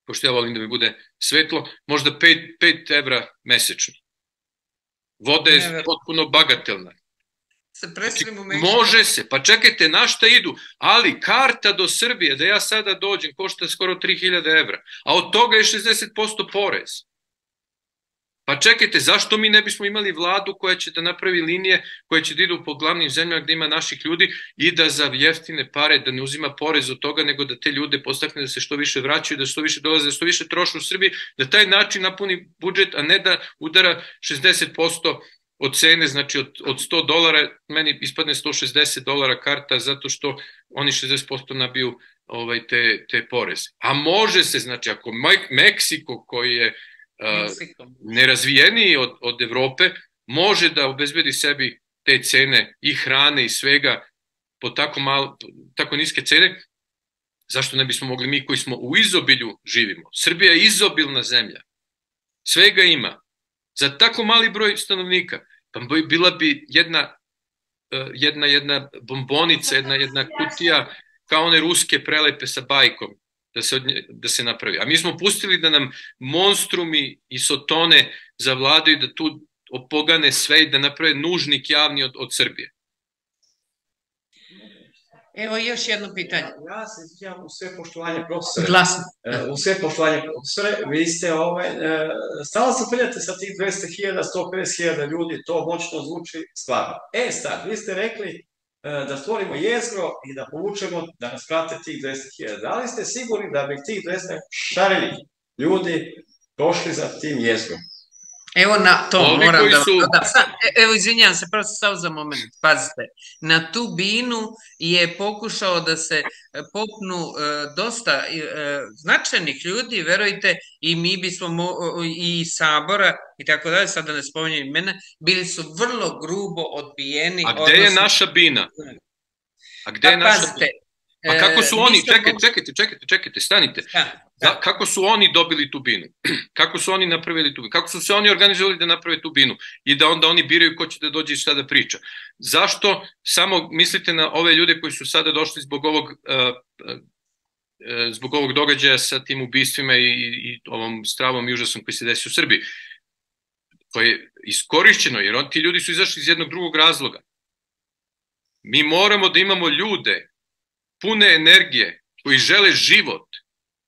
pošto ja volim da mi bude svetlo, možda 5, 5 evra mesečno. Voda je potpuno bagatelna. Se znači, može se, pa čekajte na šta idu, ali karta do Srbije, da ja sada dođem, košta skoro 3000 evra, a od toga je 60% porez. Pa čekajte, zašto mi ne bismo imali vladu koja će da napravi linije, koja će da idu po glavnim zemljama gde ima naših ljudi i da za jeftine pare, da ne uzima porez od toga, nego da te ljude postakne da se što više vraćaju, da što više dolaze, da što više trošu u Srbiji, da taj način napuni budžet, a ne da udara 60% od cene, znači od, od 100 dolara, meni ispadne 160 dolara karta zato što oni 60% nabiju ovaj, te, te poreze. A može se, znači ako Meksiko koji je uh, nerazvijeniji od, od Evrope, može da obezbedi sebi te cene i hrane i svega po tako, mal, tako niske cene, zašto ne bismo mogli mi koji smo u izobilju živimo? Srbija je izobilna zemlja. Svega ima. Za tako mali broj stanovnika, pa bila bi jedna, uh, jedna, jedna bombonica, jedna, jedna kutija kao one ruske prelepe sa bajkom da se, nje, da se napravi. A mi smo pustili da nam monstrumi i sotone zavladaju da tu opogane sve i da naprave nužnik javni od, od Srbije. Evo još jedno pitanje. Ja se izvijam u sve poštovanje profesore. Glasno. U sve poštovanje profesore, vi ste ovaj, e, stalo se peljate sa tih 200.000, 150.000 ljudi, to moćno zvuči stvarno. E sad, vi ste rekli E, da stvorimo jezgro i da povučemo da nas prate tih 200.000. Da li ste sigurni da bi tih 200 šarenih ljudi došli za tim jezgrom? Evo na to Ovi moram da... Su... da sam, e, evo, izvinjam se, prosto samo za moment, pazite. Na tu binu je pokušao da se popnu e, dosta e, značajnih ljudi, verujte, i mi bismo, mo, i Sabora, i tako dalje, sad da ne spominjem imena, bili su vrlo grubo odbijeni. A gde odnosno... je naša bina? A gde pa, je naša pazite, bina? A kako su oni, čekajte, čekajte, čekajte, čekajte, stanite. Da. Da, kako su oni dobili tu binu? Kako su oni napravili tu binu? Kako su se oni organizovali da naprave tu binu? I da onda oni biraju ko će da dođe i šta da priča. Zašto samo mislite na ove ljude koji su sada došli zbog ovog uh, zbog ovog događaja sa tim ubistvima i, i ovom stravom i užasom koji se desi u Srbiji? Koje je iskorišćeno, jer on, ti ljudi su izašli iz jednog drugog razloga. Mi moramo da imamo ljude pune energije, koji žele život,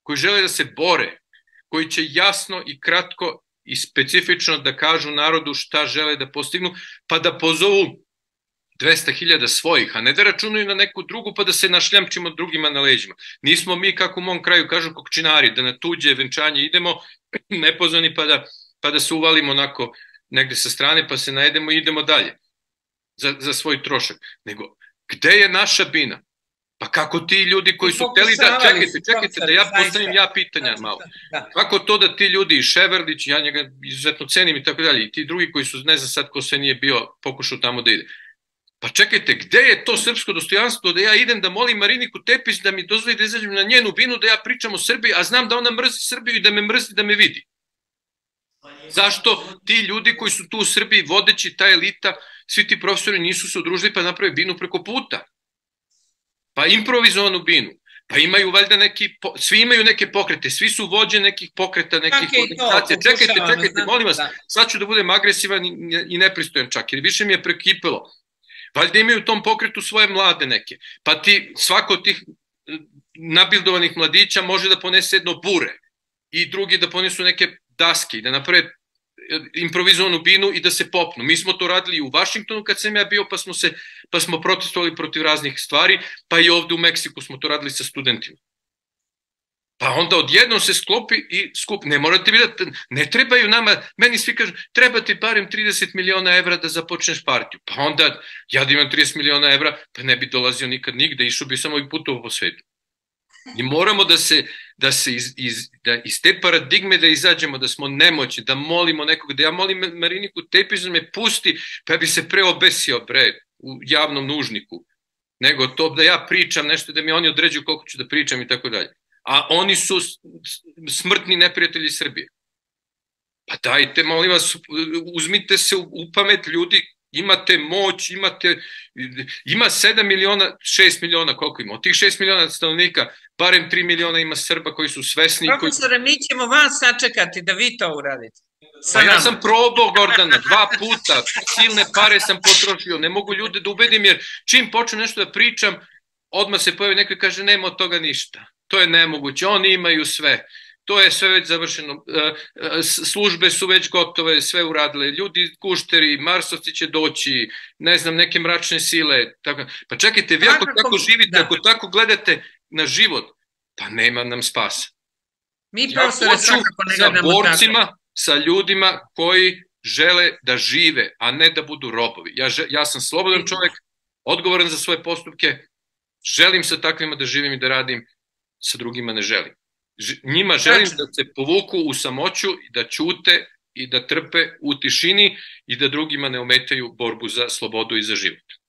koji žele da se bore, koji će jasno i kratko i specifično da kažu narodu šta žele da postignu, pa da pozovu 200.000 svojih, a ne da računaju na neku drugu pa da se našljamčimo drugima na leđima. Nismo mi, kako u mom kraju kažu kokčinari, da na tuđe venčanje idemo nepozvani pa da, pa da se uvalimo onako negde sa strane pa se najedemo i idemo dalje za, za svoj trošak. Nego, gde je naša bina? Pa kako ti ljudi koji su hteli da, čekajte, čekajte da ja postavim ja pitanja malo. Da. Kako to da ti ljudi i Ševerlić, ja njega izuzetno cenim i tako dalje, i ti drugi koji su, ne znam sad ko sve nije bio, pokušao tamo da ide. Pa čekajte, gde je to srpsko dostojanstvo da ja idem da molim Mariniku Tepić da mi dozvoli da izađem na njenu binu, da ja pričam o Srbiji, a znam da ona mrzi Srbiju i da me mrzi da me vidi. Zašto ti ljudi koji su tu u Srbiji, vodeći ta elita, svi ti profesori nisu se udružili pa naprave binu preko puta? Pa improvizovanu binu, pa imaju valjda neki, svi imaju neke pokrete, svi su vođe nekih pokreta, nekih organizacija. Čekajte, čekajte, molim vas, da. sad ću da budem agresivan i nepristojan čak, jer više mi je prekipelo. Valjda imaju u tom pokretu svoje mlade neke, pa ti, svako od tih nabildovanih mladića može da ponese jedno bure i drugi da ponesu neke daske i da naprave improvizovanu binu i da se popnu. Mi smo to radili u Vašingtonu kad sam ja bio, pa smo, se, pa smo protestovali protiv raznih stvari, pa i ovde u Meksiku smo to radili sa studentima. Pa onda odjednom se sklopi i skup. Ne morate vidjeti, ne trebaju nama, meni svi kažu, treba ti barem 30 miliona evra da započneš partiju. Pa onda, ja da imam 30 miliona evra, pa ne bi dolazio nikad nigde, išao bi samo i putovo po svetu. I moramo da se, da se iz, iz, da iz te paradigme da izađemo, da smo nemoćni, da molimo nekog, da ja molim Mariniku Tepić da me pusti, pa bi se preobesio, bre, u javnom nužniku, nego to da ja pričam nešto, da mi oni određuju koliko ću da pričam i tako dalje. A oni su smrtni neprijatelji Srbije. Pa dajte, molim vas, uzmite se u pamet ljudi imate moć, imate, ima 7 miliona, 6 miliona, koliko ima? Od tih 6 miliona stanovnika, barem 3 miliona ima Srba koji su svesni. Profesore, koji... mi ćemo vas sačekati da vi to uradite. Pa ja sam probao, Gordana, dva puta, silne pare sam potrošio, ne mogu ljude da ubedim, jer čim počnem nešto da pričam, odmah se pojavi neko i kaže, nema od toga ništa. To je nemoguće, oni imaju sve. to je sve već završeno, e, e, službe su već gotove, sve uradile, ljudi kušteri, Marsovci će doći, ne znam, neke mračne sile, tako. pa čekajte, vi ako tako živite, da. ako tako gledate na život, pa nema nam spasa. Mi profesore ja svakako ne sa borcima, tako. Sa ljudima koji žele da žive, a ne da budu robovi. Ja, ja sam slobodan čovjek, odgovoran za svoje postupke, želim sa takvima da živim i da radim, sa drugima ne želim. Njima želim da se povuku u samoću i da ćute i da trpe u tišini i da drugima ne ometaju borbu za slobodu i za život.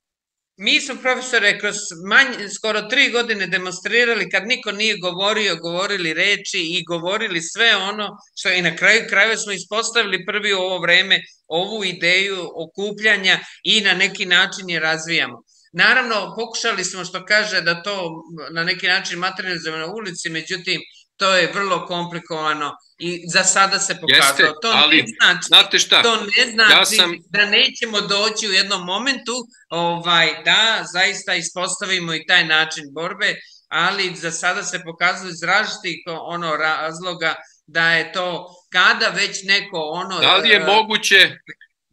Mi smo, profesore, kroz manj, skoro tri godine demonstrirali, kad niko nije govorio, govorili reči i govorili sve ono što i na kraju krajeva smo ispostavili prvi u ovo vreme ovu ideju okupljanja i na neki način je razvijamo. Naravno, pokušali smo što kaže da to na neki način materializujemo na ulici, međutim, to je vrlo komplikovano i za sada se pokazalo. Jeste, to ali, ne znači, znate šta, to ne znači ja sam... da nećemo doći u jednom momentu ovaj, da zaista ispostavimo i taj način borbe, ali za sada se pokazalo iz različitih ono razloga da je to kada već neko ono... Da li je uh, moguće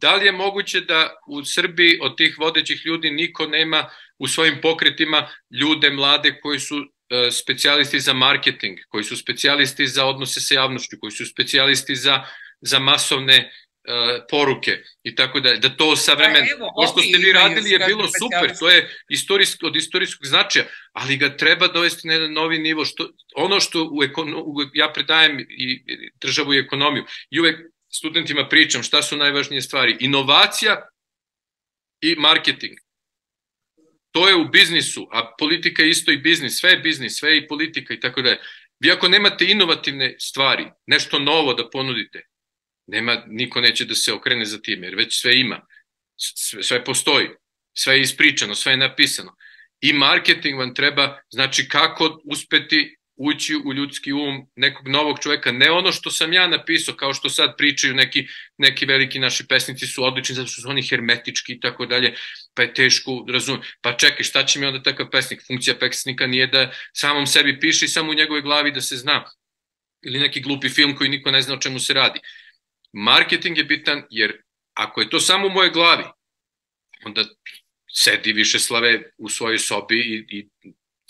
Da li je moguće da u Srbiji od tih vodećih ljudi niko nema u svojim pokretima ljude mlade koji su specijalisti za marketing, koji su specijalisti za odnose sa javnošću, koji su specijalisti za, za masovne e, poruke i tako da da to savremeno to što ste vi radili je bilo super to je istorijsko od istorijskog značaja ali ga treba dovesti na jedan novi nivo što ono što u, ekono, u ja predajem i državu i ekonomiju i uvek studentima pričam šta su najvažnije stvari. Inovacija i marketing. To je u biznisu, a politika je isto i biznis, sve je biznis, sve je i politika i tako da je. Vi ako nemate inovativne stvari, nešto novo da ponudite, nema, niko neće da se okrene za time, jer već sve ima, sve, sve postoji, sve je ispričano, sve je napisano. I marketing vam treba, znači kako uspeti ući u ljudski um nekog novog čoveka, ne ono što sam ja napisao, kao što sad pričaju neki, neki veliki naši pesnici su odlični zato što su oni hermetički i tako dalje, pa je teško razumjeti. Pa čekaj, šta će mi onda takav pesnik? Funkcija pesnika nije da samom sebi piše i samo u njegovoj glavi da se zna. Ili neki glupi film koji niko ne zna o čemu se radi. Marketing je bitan jer ako je to samo u mojoj glavi, onda sedi više slave u svojoj sobi i, i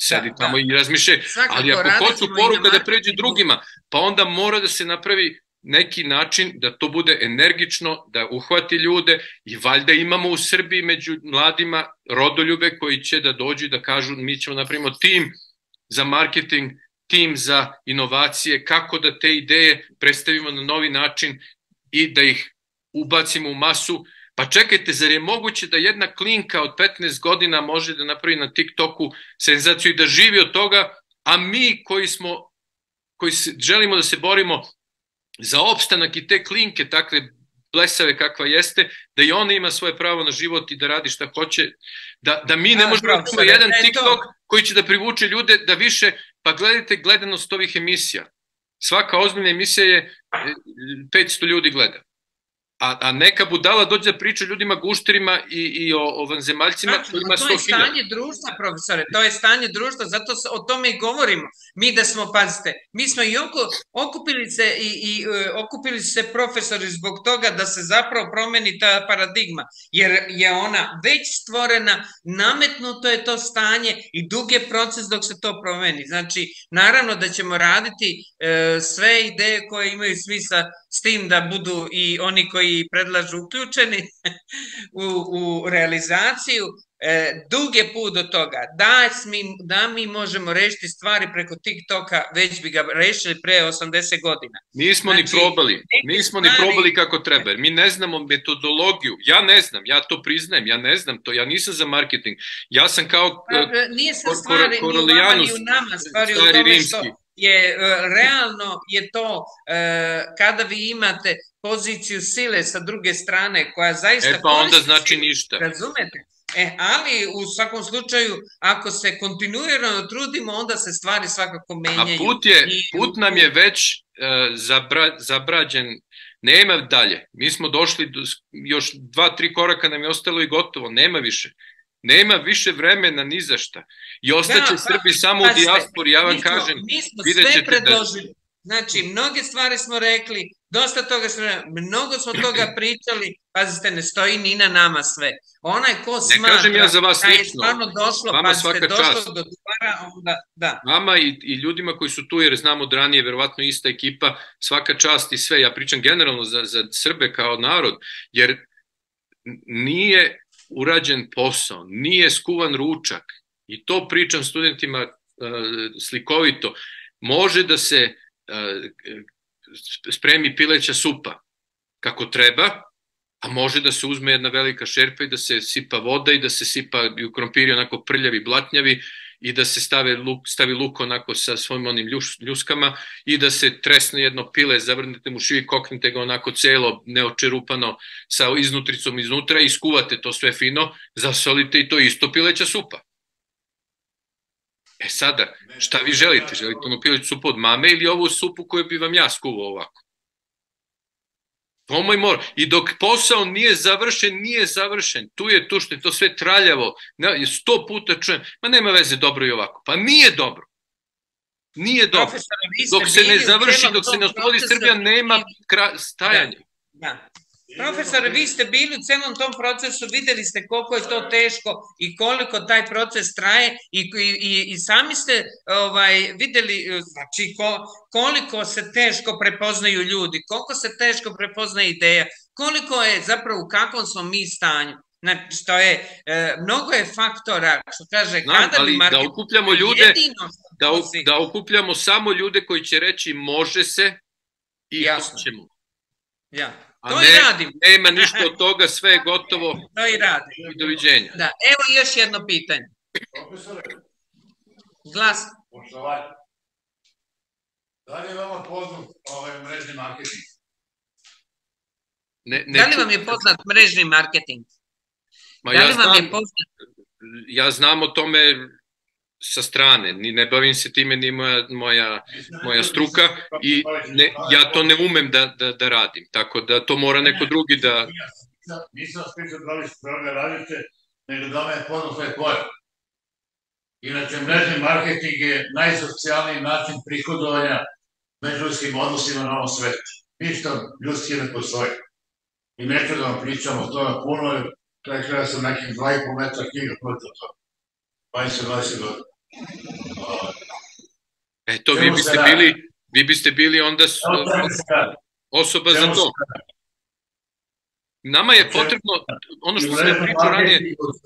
sedi da, tamo da. i razmišlja, ali ako hoću poruka da pređe drugima, pa onda mora da se napravi neki način da to bude energično, da uhvati ljude i valjda imamo u Srbiji među mladima rodoljube koji će da dođu i da kažu mi ćemo napravimo tim za marketing, tim za inovacije, kako da te ideje predstavimo na novi način i da ih ubacimo u masu, Pa čekajte, zar je moguće da jedna klinka od 15 godina može da napravi na TikToku senzaciju i da živi od toga, a mi koji smo koji se, želimo da se borimo za opstanak i te klinke takve blesave kakva jeste, da i ona ima svoje pravo na život i da radi šta hoće, da, da mi ne možemo da imamo jedan TikTok koji će da privuče ljude da više, pa gledajte gledanost ovih emisija. Svaka ozbiljna emisija je 500 e, ljudi gleda a, a neka budala dođe da priča ljudima gušterima i, i o, o vanzemaljcima znači, koji ima 100.000. To je stanje društva, profesore, to je stanje društva, zato o tome i govorimo. Mi da smo, pazite, mi smo i oko, okupili se i, i uh, okupili se profesori zbog toga da se zapravo promeni ta paradigma, jer je ona već stvorena, nametnuto je to stanje i dug je proces dok se to promeni. Znači, naravno da ćemo raditi uh, sve ideje koje imaju smisla s tim da budu i oni koji predlažu uključeni u, u realizaciju, e, dug je put do toga. Da, mi, da mi možemo rešiti stvari preko TikToka, već bi ga rešili pre 80 godina. Nismo znači, ni probali, nismo stvari... ni probali kako treba, mi ne znamo metodologiju, ja ne znam, ja to priznajem, ja ne znam to, ja nisam za marketing, ja sam kao pa, e, nije sa stvari, kor, kor, ni u vama, ni u nama, stvari u tome što je e, realno je to e, kada vi imate poziciju sile sa druge strane koja zaista e pa onda znači ništa razumete E, ali u svakom slučaju, ako se kontinuirano trudimo, onda se stvari svakako menjaju. A put, je, put nam je već uh, zabra, zabrađen, nema dalje. Mi smo došli, do, još dva, tri koraka nam je ostalo i gotovo, nema više. Nema više vremena ni za šta. I ostaće da, pa, Srbi samo pa, u dijaspori, ja vam mi smo, kažem. Mi smo sve da predložili. Da... Znači, mnoge stvari smo rekli, dosta toga smo, mnogo smo toga pričali, pazite, ne stoji ni na nama sve. Onaj ko smatra ne kažem ja za vas da je stvarno došlo, vama pazite, svaka došlo čast. do stvara, onda, da. Vama i, i ljudima koji su tu, jer znamo od ranije, verovatno ista ekipa, svaka čast i sve. Ja pričam generalno za, za Srbe kao narod, jer nije urađen posao, nije skuvan ručak. I to pričam studentima uh, slikovito. Može da se uh, spremi pileća supa kako treba, a može da se uzme jedna velika šerpa i da se sipa voda i da se sipa krompiri onako prljavi, blatnjavi i da se stave luk, stavi luk onako sa svojim onim ljuš, ljuskama i da se tresne jedno pile, zavrnete mu šivi, koknete ga onako celo, neočerupano sa iznutricom iznutra i skuvate to sve fino, zasolite i to isto pileća supa. E sada, šta vi želite? Želite onu pileću supu od mame ili ovu supu koju bi vam ja skuvao ovako? To moj mor. I dok posao nije završen, nije završen. Tu je tu što je to sve traljavo. Sto puta čujem, ma nema veze dobro i ovako. Pa nije dobro. Nije dobro. Dok se ne završi, dok se ne oslobodi Srbija, nema stajanja. Da. Profesore, vi ste bili u celom tom procesu, videli ste koliko je to teško i koliko taj proces traje i, i, i sami ste ovaj, videli znači, ko, koliko se teško prepoznaju ljudi, koliko se teško prepoznaje ideja, koliko je zapravo u kakvom smo mi stanju. Znači, to je, e, mnogo je faktora, što kaže, Znam, kada ali bi da market... okupljamo ljude, što da, da okupljamo samo ljude koji će reći može se i Jasno. hoćemo. Ja. A To ne- i radim, Nema ništa od toga, sve je gotovo to i radim. i doviđenja. Da, evo još jedno pitanje. Profesore, Glas. poštovanje. Da li je vama poznat ovaj mrežni marketing? Ne, ne, Da li vam je poznat mrežni marketing? Ma Da ja li vam je znam, poznat? ja znam o tome sa strane, ni ne bavim se time ni moja, moja, moja struka i ne, ja to ne umem da, da, da radim, tako da to mora neko drugi da... Nisam, nisam pričao da li što ga radite, nego da me je poznat sve koje. Inače, mrežni marketing je najsocijalniji način prihodovanja međuljudskim odnosima na ovom svetu. Ništa ljudski ne postoji. I neću da vam pričam o tome puno, jer taj kraja sam nekih 2,5 metra knjiga protiv to. 20-20 godina. Eto, vi biste se bili, vi biste bili onda s- se osoba za se to. Nama je potrebno, ono što sam mrežni pričao ranije,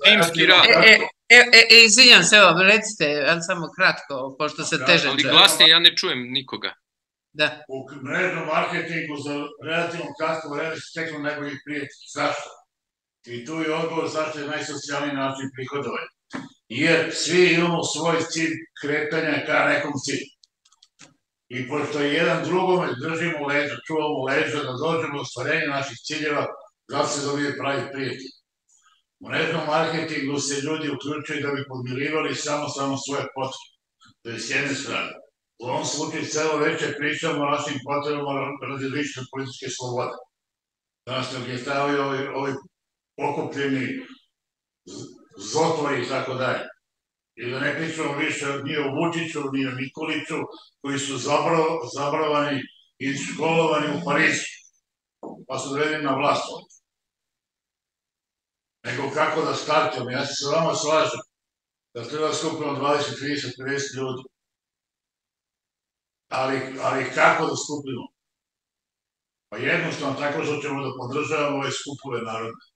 timski rad. E, e, e, e, e, izvinjam se, evo, recite, ali samo kratko, pošto se Da, teže ali glasnije ja ne čujem nikoga. Da, u mrežnom marketingu za relativno kratko vreme se steklo najboljih prijatelja. Zašto? I tu je odgovor zašto je najsocijalniji način prihodovanja. Jer svi imamo svoj cilj kretanja ka nekom cilju. I pošto jedan drugome držimo leđa, čuvamo leđa da dođemo do ostvarenja naših ciljeva, zato se zove pravi prijatelj. U mrežnom marketingu se ljudi uključuju da bi podmirivali samo, samo svoje potrebe. To je s jedne strane. U ovom slučaju celo veće pričamo o našim potrebama radi lične političke slobode. Da nas ne objetavaju ovi, ovi pokupljeni zotvori i tako dalje. I da ne pričamo više ni o Vučiću, ni o Nikoliću, koji su zabrao, zabravani i školovani u Parizu, pa su dovedeni na vlast. Nego kako da startujemo. Ja se sa vama slažem da treba skupimo 20, 30, 50 ljudi ali, ali kako da skupimo? Pa jednostavno tako što ćemo da podržavamo ove skupove narodne.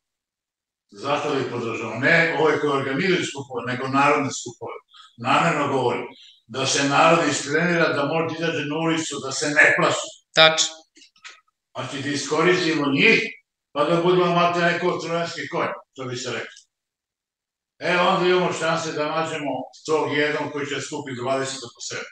Zašto da ih podržavamo? Ne ove koje organizuju skupove, nego narodne skupove. Namerno govorim da se narod istrenira da može izađe na ulicu, da se ne plaši. tačno. Znači da iskoristimo njih, pa da budemo mate neko trojanski konj, što bi se rekli. E, onda imamo šanse da nađemo tog jednog koji će skupiti 20 oko sebe.